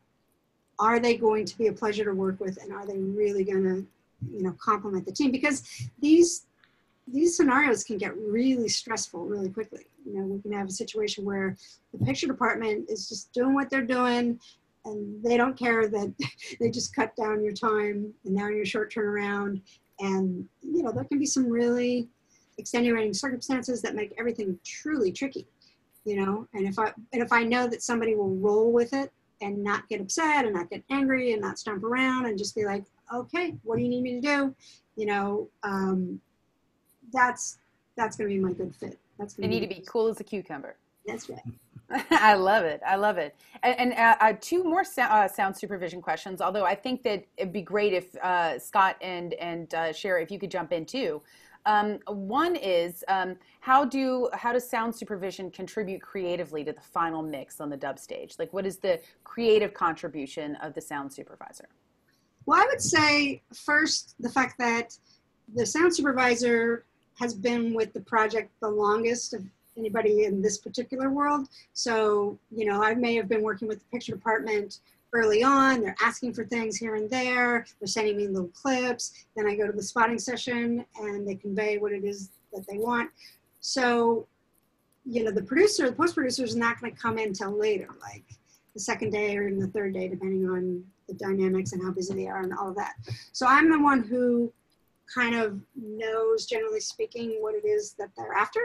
are they going to be a pleasure to work with and are they really going to, you know, complement the team? Because these, these scenarios can get really stressful really quickly. You know, we can have a situation where the picture department is just doing what they're doing and they don't care that they just cut down your time and now you're short turnaround. And, you know, there can be some really extenuating circumstances that make everything truly tricky, you know, and if I, and if I know that somebody will roll with it and not get upset and not get angry and not stomp around and just be like, okay, what do you need me to do? You know, um, that's, that's going to be my good fit. That's They need to be cool as a cucumber. That's right. I love it. I love it. And, and uh, uh, two more so, uh, sound supervision questions. Although I think that it'd be great if uh, Scott and and uh, Sherry, if you could jump in too. Um, one is um, how do how does sound supervision contribute creatively to the final mix on the dub stage? Like, what is the creative contribution of the sound supervisor? Well, I would say first the fact that the sound supervisor has been with the project the longest of anybody in this particular world. So, you know, I may have been working with the picture department early on. They're asking for things here and there. They're sending me little clips. Then I go to the spotting session and they convey what it is that they want. So, you know, the producer, the post producer is not going to come in till later, like the second day or in the third day, depending on the dynamics and how busy they are and all of that. So I'm the one who kind of knows, generally speaking, what it is that they're after.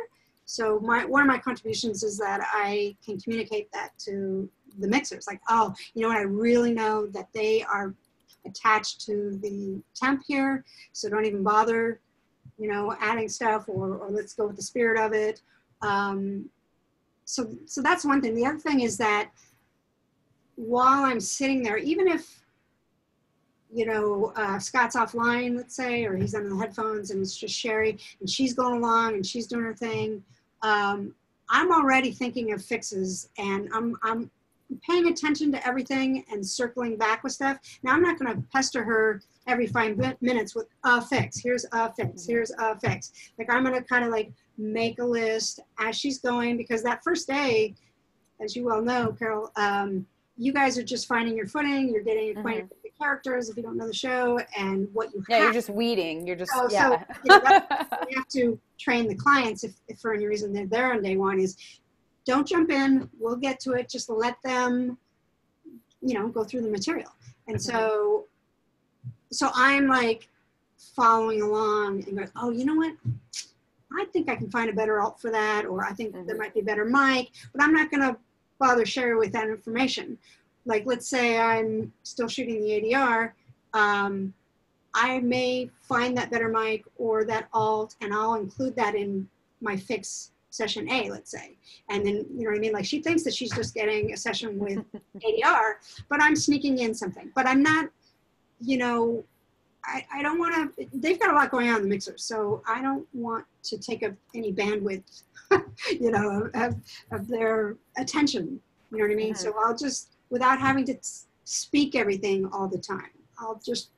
So my one of my contributions is that I can communicate that to the mixers. Like, oh, you know what? I really know that they are attached to the temp here, so don't even bother, you know, adding stuff or, or let's go with the spirit of it. Um, so so that's one thing. The other thing is that while I'm sitting there, even if you know, uh, Scott's offline, let's say, or he's on the headphones and it's just Sherry and she's going along and she's doing her thing. Um, I'm already thinking of fixes and I'm, I'm paying attention to everything and circling back with stuff. Now, I'm not going to pester her every five minutes with a fix. Here's a fix. Here's a fix. Like, I'm going to kind of like make a list as she's going because that first day, as you well know, Karol, um, you guys are just finding your footing. You're getting acquainted mm-hmm characters if you don't know the show and what you yeah have. you're just weeding. You're just oh, yeah. so you, know, you have to train the clients if, if for any reason they're there on day one is don't jump in. We'll get to it. Just let them you know go through the material. And so so i'm like following along and going oh you know what? I think i can find a better alt for that or i think mm-hmm. there might be a better mic but i'm not going to bother Sherry with that information like let's say I'm still shooting the ADR, um, I may find that better mic or that alt, and I'll include that in my fix session A, let's say. And then, you know what I mean? Like she thinks that she's just getting a session with ADR, but I'm sneaking in something. But I'm not, you know, I, I don't want to, they've got a lot going on in the mixer, so I don't want to take up any bandwidth, you know, of, of their attention. You know what I mean? Mm-hmm. So I'll just without having to speak everything all the time. I'll just,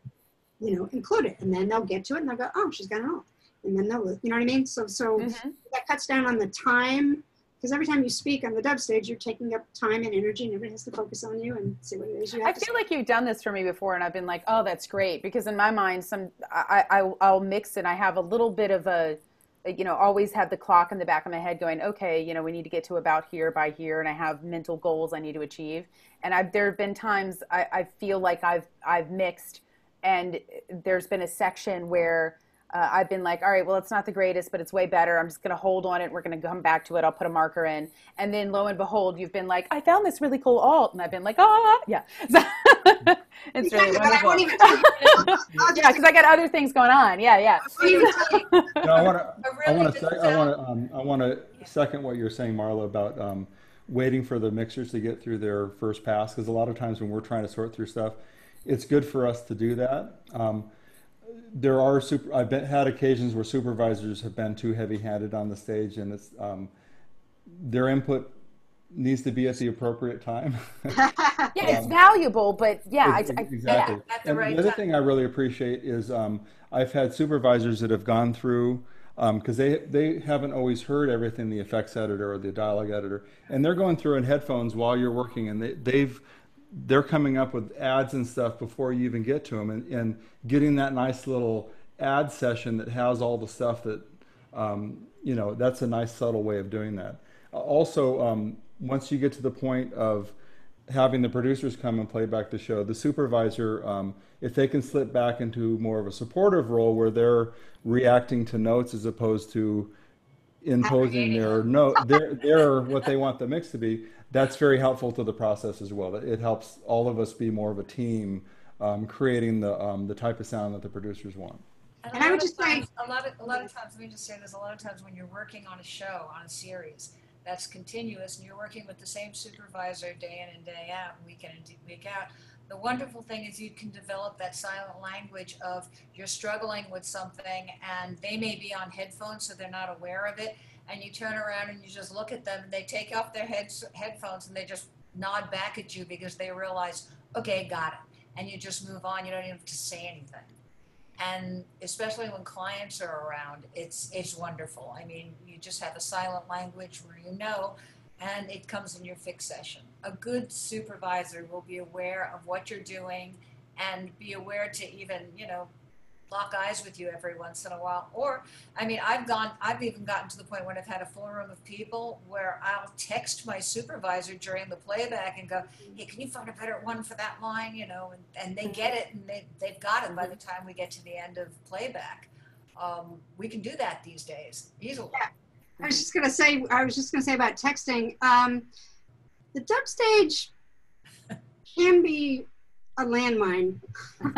you know, include it, and then they'll get to it, and they'll go, "Oh, she's got it all," and then they'll, you know what I mean? So, so mm-hmm. that cuts down on the time because every time you speak on the dub stage, you're taking up time and energy, and everybody has to focus on you and see what it is you have. I feel like you've done this for me before, and I've been like, "Oh, that's great," because in my mind, some I, I I'll mix and I have a little bit of a Uh, you know, always have the clock in the back of my head going, okay, you know, we need to get to about here by here, and I have mental goals I need to achieve. And I've, there have been times I, I feel like I've I've mixed, and uh, there's been a section where uh, I've been like, all right, well, it's not the greatest, but it's way better. I'm just going to hold on it. We're going to come back to it. I'll put a marker in. And then lo and behold, you've been like, I found this really cool alt. And I've been like, ah, yeah. it's really wonderful. yeah, because I got other things going on. Yeah, yeah. I want to, I want to, I want to, um, I want to second what you're saying, Marla, about um, waiting for the mixers to get through their first pass. Because a lot of times when we're trying to sort through stuff, it's good for us to do that. Um, there are super. I've been, had occasions where supervisors have been too heavy-handed on the stage, and it's um, their input needs to be at the appropriate time. yeah, it's um, valuable, but yeah, it, I, I, exactly. Yeah, and right the other time. thing I really appreciate is um, I've had supervisors that have gone through because they they haven't always heard everything the effects editor or the dialogue editor, and they're going through in headphones while you're working, and they, they've they're coming up with adds and stuff before you even get to them, and, and getting that nice little add session that has all the stuff that um, you know that's a nice subtle way of doing that. Also, um, once you get to the point of having the producers come and play back the show, the supervisor, um, if they can slip back into more of a supportive role where they're reacting to notes as opposed to imposing their note, their, their what they want the mix to be, that's very helpful to the process as well. It helps all of us be more of a team, um, creating the um, the type of sound that the producers want. And, I would just say a lot of a lot of times. Let me just say this: a lot of times when you're working on a show, on a series that's continuous, and you're working with the same supervisor day in and day out, week in and week out. The wonderful thing is you can develop that silent language of you're struggling with something, and they may be on headphones, so they're not aware of it. And you turn around and you just look at them, and they take off their heads, headphones, and they just nod back at you because they realize, okay, got it. And you just move on. You don't even have to say anything and especially when clients are around it's it's wonderful i mean you just have a silent language where you know and it comes in your fix session a good supervisor will be aware of what you're doing and be aware to even you know lock eyes with you every once in a while. Or, I mean, I've gone, I've even gotten to the point when I've had a full room of people where I'll text my supervisor during the playback and go, hey, can you find a better one for that line? You know, and, and they get it and they, they've got it by the time we get to the end of playback. Um, we can do that these days easily. Yeah. I was just going to say, I was just going to say about texting. Um, the dub stage can be a landmine.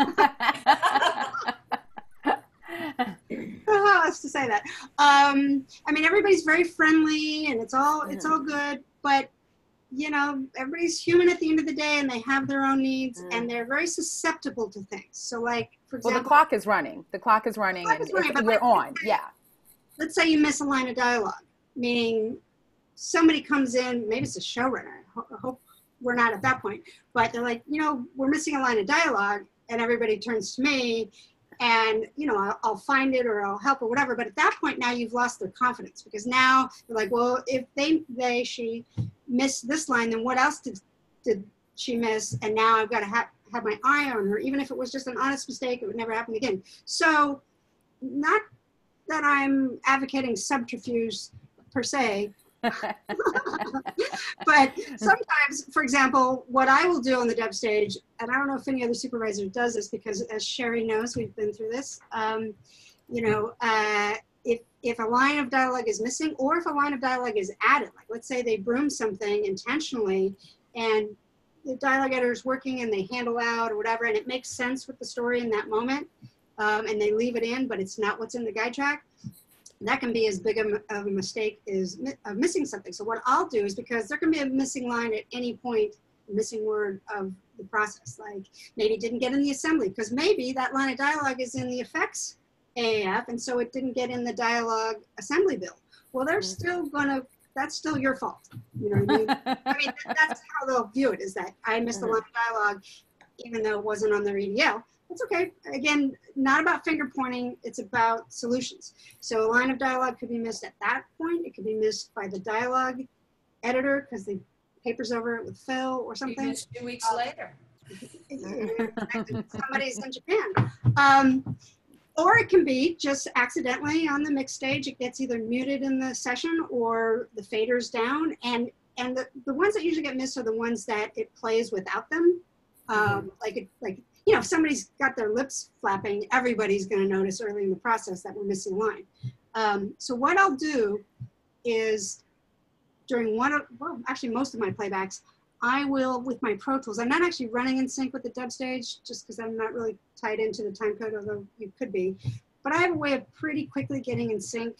how else to say that? Um, I mean, everybody's very friendly and it's all it's all good, but you know, everybody's human at the end of the day, and they have their own needs, mm. and they're very susceptible to things. So, like for example, well, the clock is running. The clock is running, clock is running, we're on. Yeah. Let's say you miss a line of dialogue, meaning somebody comes in, maybe it's a showrunner. I hope we're not at that point, but they're like, you know, we're missing a line of dialogue, and everybody turns to me, and you know I'll, I'll, find it or I'll help or whatever. But at that point now you've lost their confidence because now they're like, well, if they they she missed this line, then what else did did she miss? And now I've got to have have my eye on her, even if it was just an honest mistake, it would never happen again. So, not that I'm advocating subterfuge per se, but sometimes, for example, what I will do on the dub stage, and I don't know if any other supervisor does this because, as Sherry knows, we've been through this. Um, you know, uh, if if a line of dialogue is missing, or if a line of dialogue is added, like let's say they broom something intentionally, and the dialogue editor is working and they handle out or whatever, and it makes sense with the story in that moment, um, and they leave it in, but it's not what's in the guide track that can be as big of a mistake as of missing something. So what I'll do is because there can be a missing line at any point, missing word of the process, like maybe didn't get in the assembly because maybe that line of dialogue is in the effects AAF and so it didn't get in the dialogue assembly bill. Well, they're mm-hmm. still gonna, that's still your fault. You know what I mean? I mean, that's how they'll view it is that I missed the line of dialogue even though it wasn't on their EDL. That's okay. Again, not about finger pointing, it's about solutions. So a line of dialogue could be missed at that point. It could be missed by the dialogue editor because the paper's over it with fill or something. two weeks uh, later. Somebody's in Japan. Um, or it can be just accidentally on the mix stage. It gets either muted in the session or the fader's down. And and the, the ones that usually get missed are the ones that it plays without them. Um, mm-hmm. Like it, like you know, if somebody's got their lips flapping, everybody's going to notice early in the process that we're missing a line. Um, so what I'll do is during one of, well, actually most of my playbacks, I will, with my Pro Tools, I'm not actually running in sync with the dub stage just because I'm not really tied into the time code, although you could be. But I have a way of pretty quickly getting in sync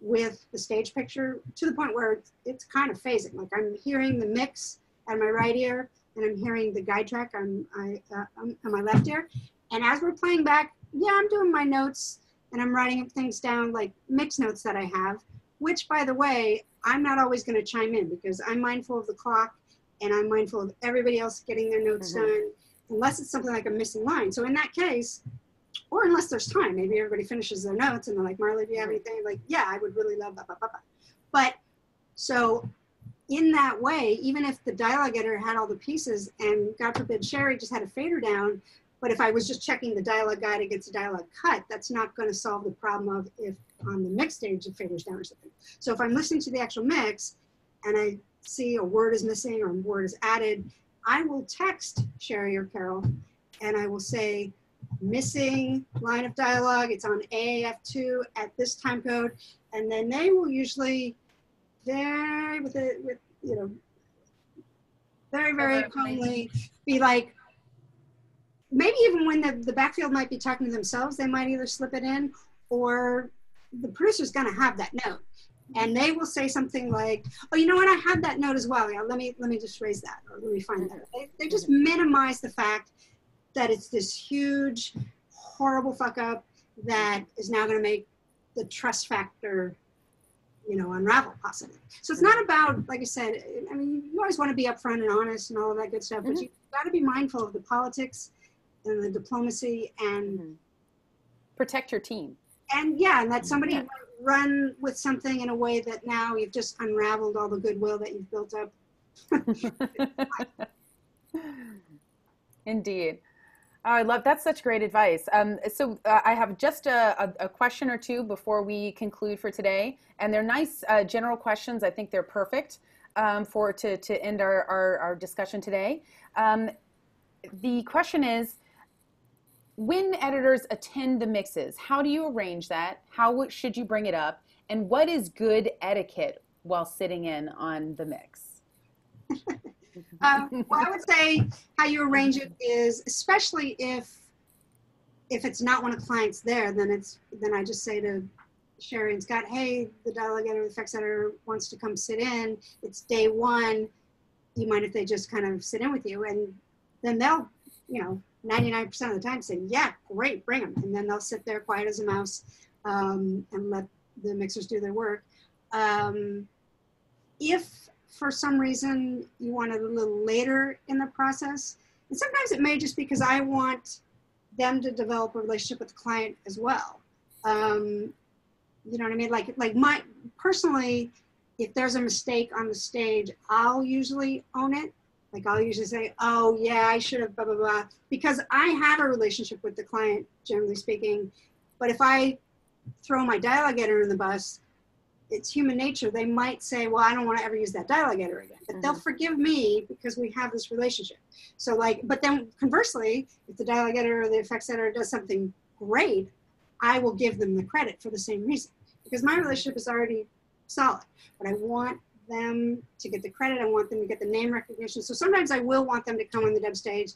with the stage picture to the point where it's kind of phasing. Like I'm hearing the mix at my right ear, and I'm hearing the guide track on, I, uh, on, my left ear. And as we're playing back, yeah, I'm doing my notes and I'm writing things down like mix notes that I have, which by the way, I'm not always going to chime in because I'm mindful of the clock and I'm mindful of everybody else getting their notes mm-hmm. done, unless it's something like a missing line. So in that case, or unless there's time, maybe everybody finishes their notes and they're like, Marley, do you have anything? Like, yeah, I would really love that. But so in that way, even if the dialogue editor had all the pieces and God forbid Sherry just had a fader down, but if I was just checking the dialogue guide against a dialogue cut, that's not going to solve the problem of if on the mix stage the fader's down or something. So if I'm listening to the actual mix and I see a word is missing or a word is added, I will text Sherry or Karol and I will say, missing line of dialogue, it's on AAF2 at this time code, and then they will usually very with it with you know very very calmly be like maybe even when the, the backfield might be talking to themselves they might either slip it in or the producer's going to have that note. And they will say something like oh you know what? I have that note as well. Yeah, let me let me just raise that or let me find that. They, they just minimize the fact that it's this huge horrible fuck up that is now going to make the trust factor you know, unravel possibly. So it's not about, like I said, I mean, you always want to be upfront and honest and all of that good stuff, mm-hmm. but you've got to be mindful of the politics and the diplomacy and mm-hmm. protect your team. And yeah, and that somebody yeah. run with something in a way that now you've just unraveled all the goodwill that you've built up. Indeed. Oh, I love that's such great advice. Um, so uh, I have just a, a, a, question or two before we conclude for today, and they're nice uh, general questions. I think they're perfect um, for to to end our our, our discussion today. Um, the question is, when editors attend the mixes, how do you arrange that? How should you bring it up? And what is good etiquette while sitting in on the mix? um, well, I would say how you arrange it is, especially if if it's not one of clients there, then it's then I just say to Sherry and Scott, hey, the dialogue editor, the effects editor wants to come sit in. It's day one. You mind if they just kind of sit in with you? And then they'll, you know, 99% of the time say, yeah, great, bring them. And then they'll sit there quiet as a mouse um, and let the mixers do their work. Um, if for some reason you want it a little later in the process. And sometimes it may just be because I want them to develop a relationship with the client as well. Um, you know what I mean? Like, like my personally, if there's a mistake on the stage, I'll usually own it. Like I'll usually say, "Oh yeah, I should have blah blah blah," because I have a relationship with the client, generally speaking. But if I throw my dialogue editor in the bus, it's human nature. They might say, well, I don't want to ever use that dialogue editor again, but mm-hmm. they'll forgive me because we have this relationship. So like, but then conversely, if the dialogue editor or the effects editor does something great, I will give them the credit for the same reason because my relationship is already solid, but I want them to get the credit. I want them to get the name recognition. So sometimes I will want them to come on the dub stage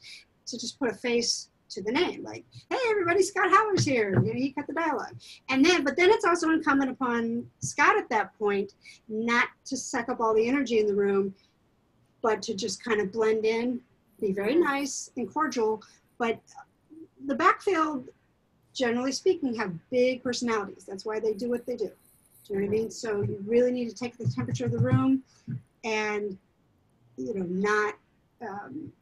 to just put a face to the name. Like, hey, everybody, Scott Howard's here. You know, he cut the dialogue. And then, but then it's also incumbent upon Scott at that point not to suck up all the energy in the room, but to just kind of blend in, be very nice and cordial. But the backfield, generally speaking, have big personalities. That's why they do what they do. Do you know what I mean? So you really need to take the temperature of the room and, you know, not um,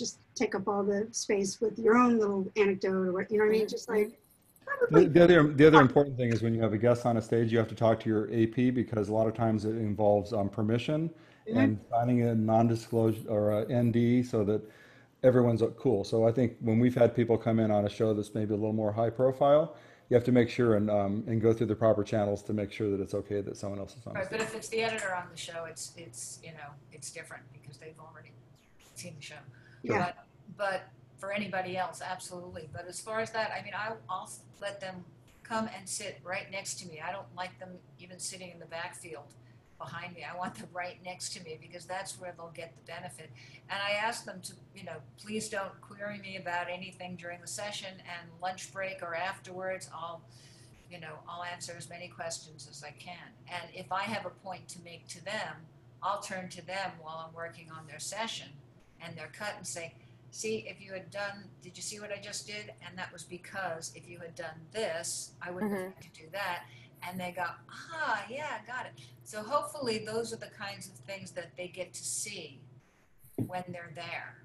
just take up all the space with your own little anecdote or what you know what I mean? Just like the, the, other the other important thing is when you have a guest on a stage, you have to talk to your AP because a lot of times it involves um, permission mm-hmm. and signing a non-disclosure or a ND so that everyone's cool. So I think when we've had people come in on a show that's maybe a little more high profile, you have to make sure and um, and go through the proper channels to make sure that it's okay that someone else is on. Right, but if it's the editor on the show, it's it's you know it's different because they've already seen the show. Yeah. But, but for anybody else, absolutely. But as far as that, I mean, I, I'll let them come and sit right next to me. I don't like them even sitting in the backfield behind me. I want them right next to me because that's where they'll get the benefit. And I ask them to, you know, please don't query me about anything during the session and lunch break or afterwards. I'll, you know, I'll answer as many questions as I can. And if I have a point to make to them, I'll turn to them while I'm working on their session and they're cut and say, see, if you had done, did you see what I just did? And that was because if you had done this, I wouldn't mm-hmm. have had to do that. And they go, ah, yeah, got it. So hopefully those are the kinds of things that they get to see when they're there.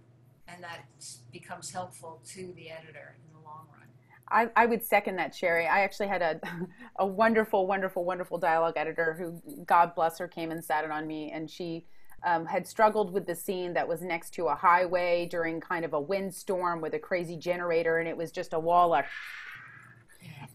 And that becomes helpful to the editor in the long run. I, I would second that, Sherry. I actually had a, a wonderful, wonderful, wonderful dialogue editor who, God bless her, came and sat it on me, and she um, had struggled with the scene that was next to a highway during kind of a windstorm with a crazy generator, and it was just a wall of.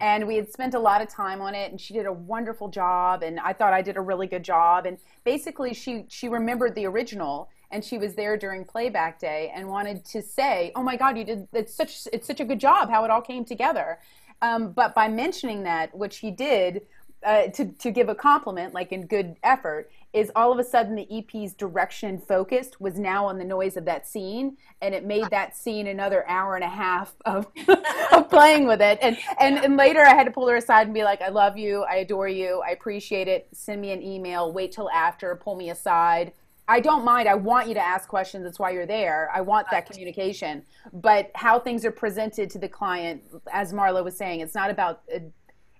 And we had spent a lot of time on it, and she did a wonderful job, and I thought I did a really good job. And basically, she she remembered the original, and she was there during playback day and wanted to say, "Oh my God, you did! It's such it's such a good job how it all came together." Um, but by mentioning that, which she did uh, to to give a compliment, like in good effort, is all of a sudden the EP's direction focused was now on the noise of that scene, and it made that scene another hour and a half of, of playing with it. And, and and later I had to pull her aside and be like, "I love you, I adore you, I appreciate it. Send me an email. Wait till after. Pull me aside." I don't mind. I want you to ask questions. That's why you're there. I want that communication. But how things are presented to the client, as Marla was saying, it's not about uh,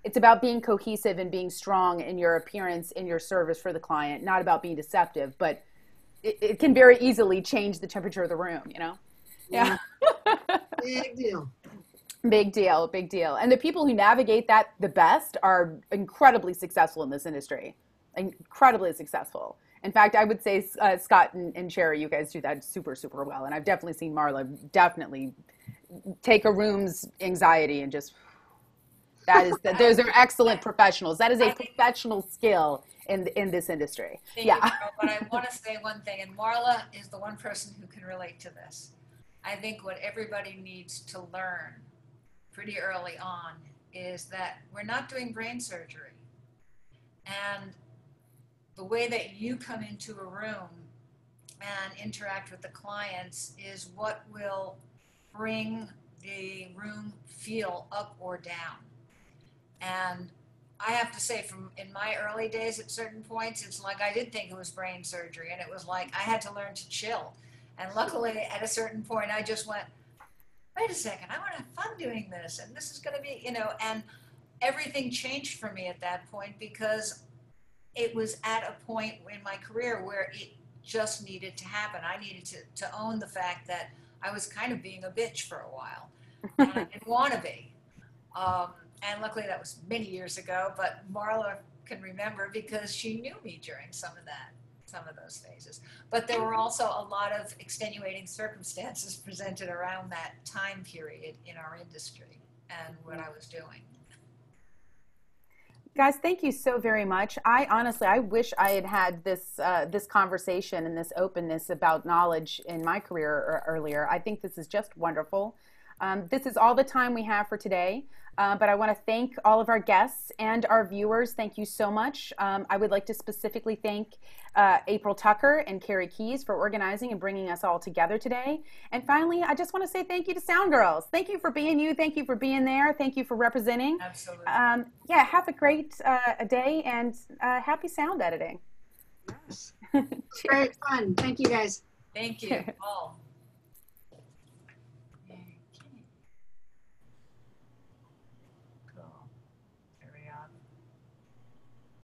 it's about being cohesive and being strong in your appearance in your service for the client not about being deceptive but it, it can very easily change the temperature of the room you know? Yeah, big deal. Big deal big deal. And the people who navigate that the best are incredibly successful in this industry. Incredibly successful. In fact i would say uh, scott and, and sherry you guys do that super super well and i've definitely seen marla definitely take a room's anxiety and just that is that those are excellent professionals. That is a professional skill in in this industry. Thank yeah. You, but I want to say one thing, and Marla is the one person who can relate to this. I think what everybody needs to learn pretty early on is that we're not doing brain surgery. And the way that you come into a room and interact with the clients is what will bring the room feel up or down. And I have to say, from in my early days at certain points, it's like I did think it was brain surgery, and it was like I had to learn to chill. And luckily, at a certain point, I just went, wait a second, I want to have fun doing this, and this is going to be, you know, and everything changed for me at that point because it was at a point in my career where it just needed to happen. I needed to, to own the fact that I was kind of being a bitch for a while, and I didn't want to be. Um, and luckily that was many years ago, but Marla can remember because she knew me during some of that, some of those phases. But there were also a lot of extenuating circumstances presented around that time period in our industry and what I was doing. Guys, thank you so very much. I honestly, I wish I had had this uh, this conversation and this openness about knowledge in my career earlier. I think this is just wonderful. Um, this is all the time we have for today. Uh, but I want to thank all of our guests and our viewers. Thank you so much. Um, I would like to specifically thank uh, April Tucker and Karrie Keyes for organizing and bringing us all together today. And finally, I just want to say thank you to SoundGirls. Thank you for being you. Thank you for being there. Thank you for representing. Absolutely. Um, yeah, have a great uh, day and uh, happy sound editing. Yes. Great fun. Thank you guys. Thank you all.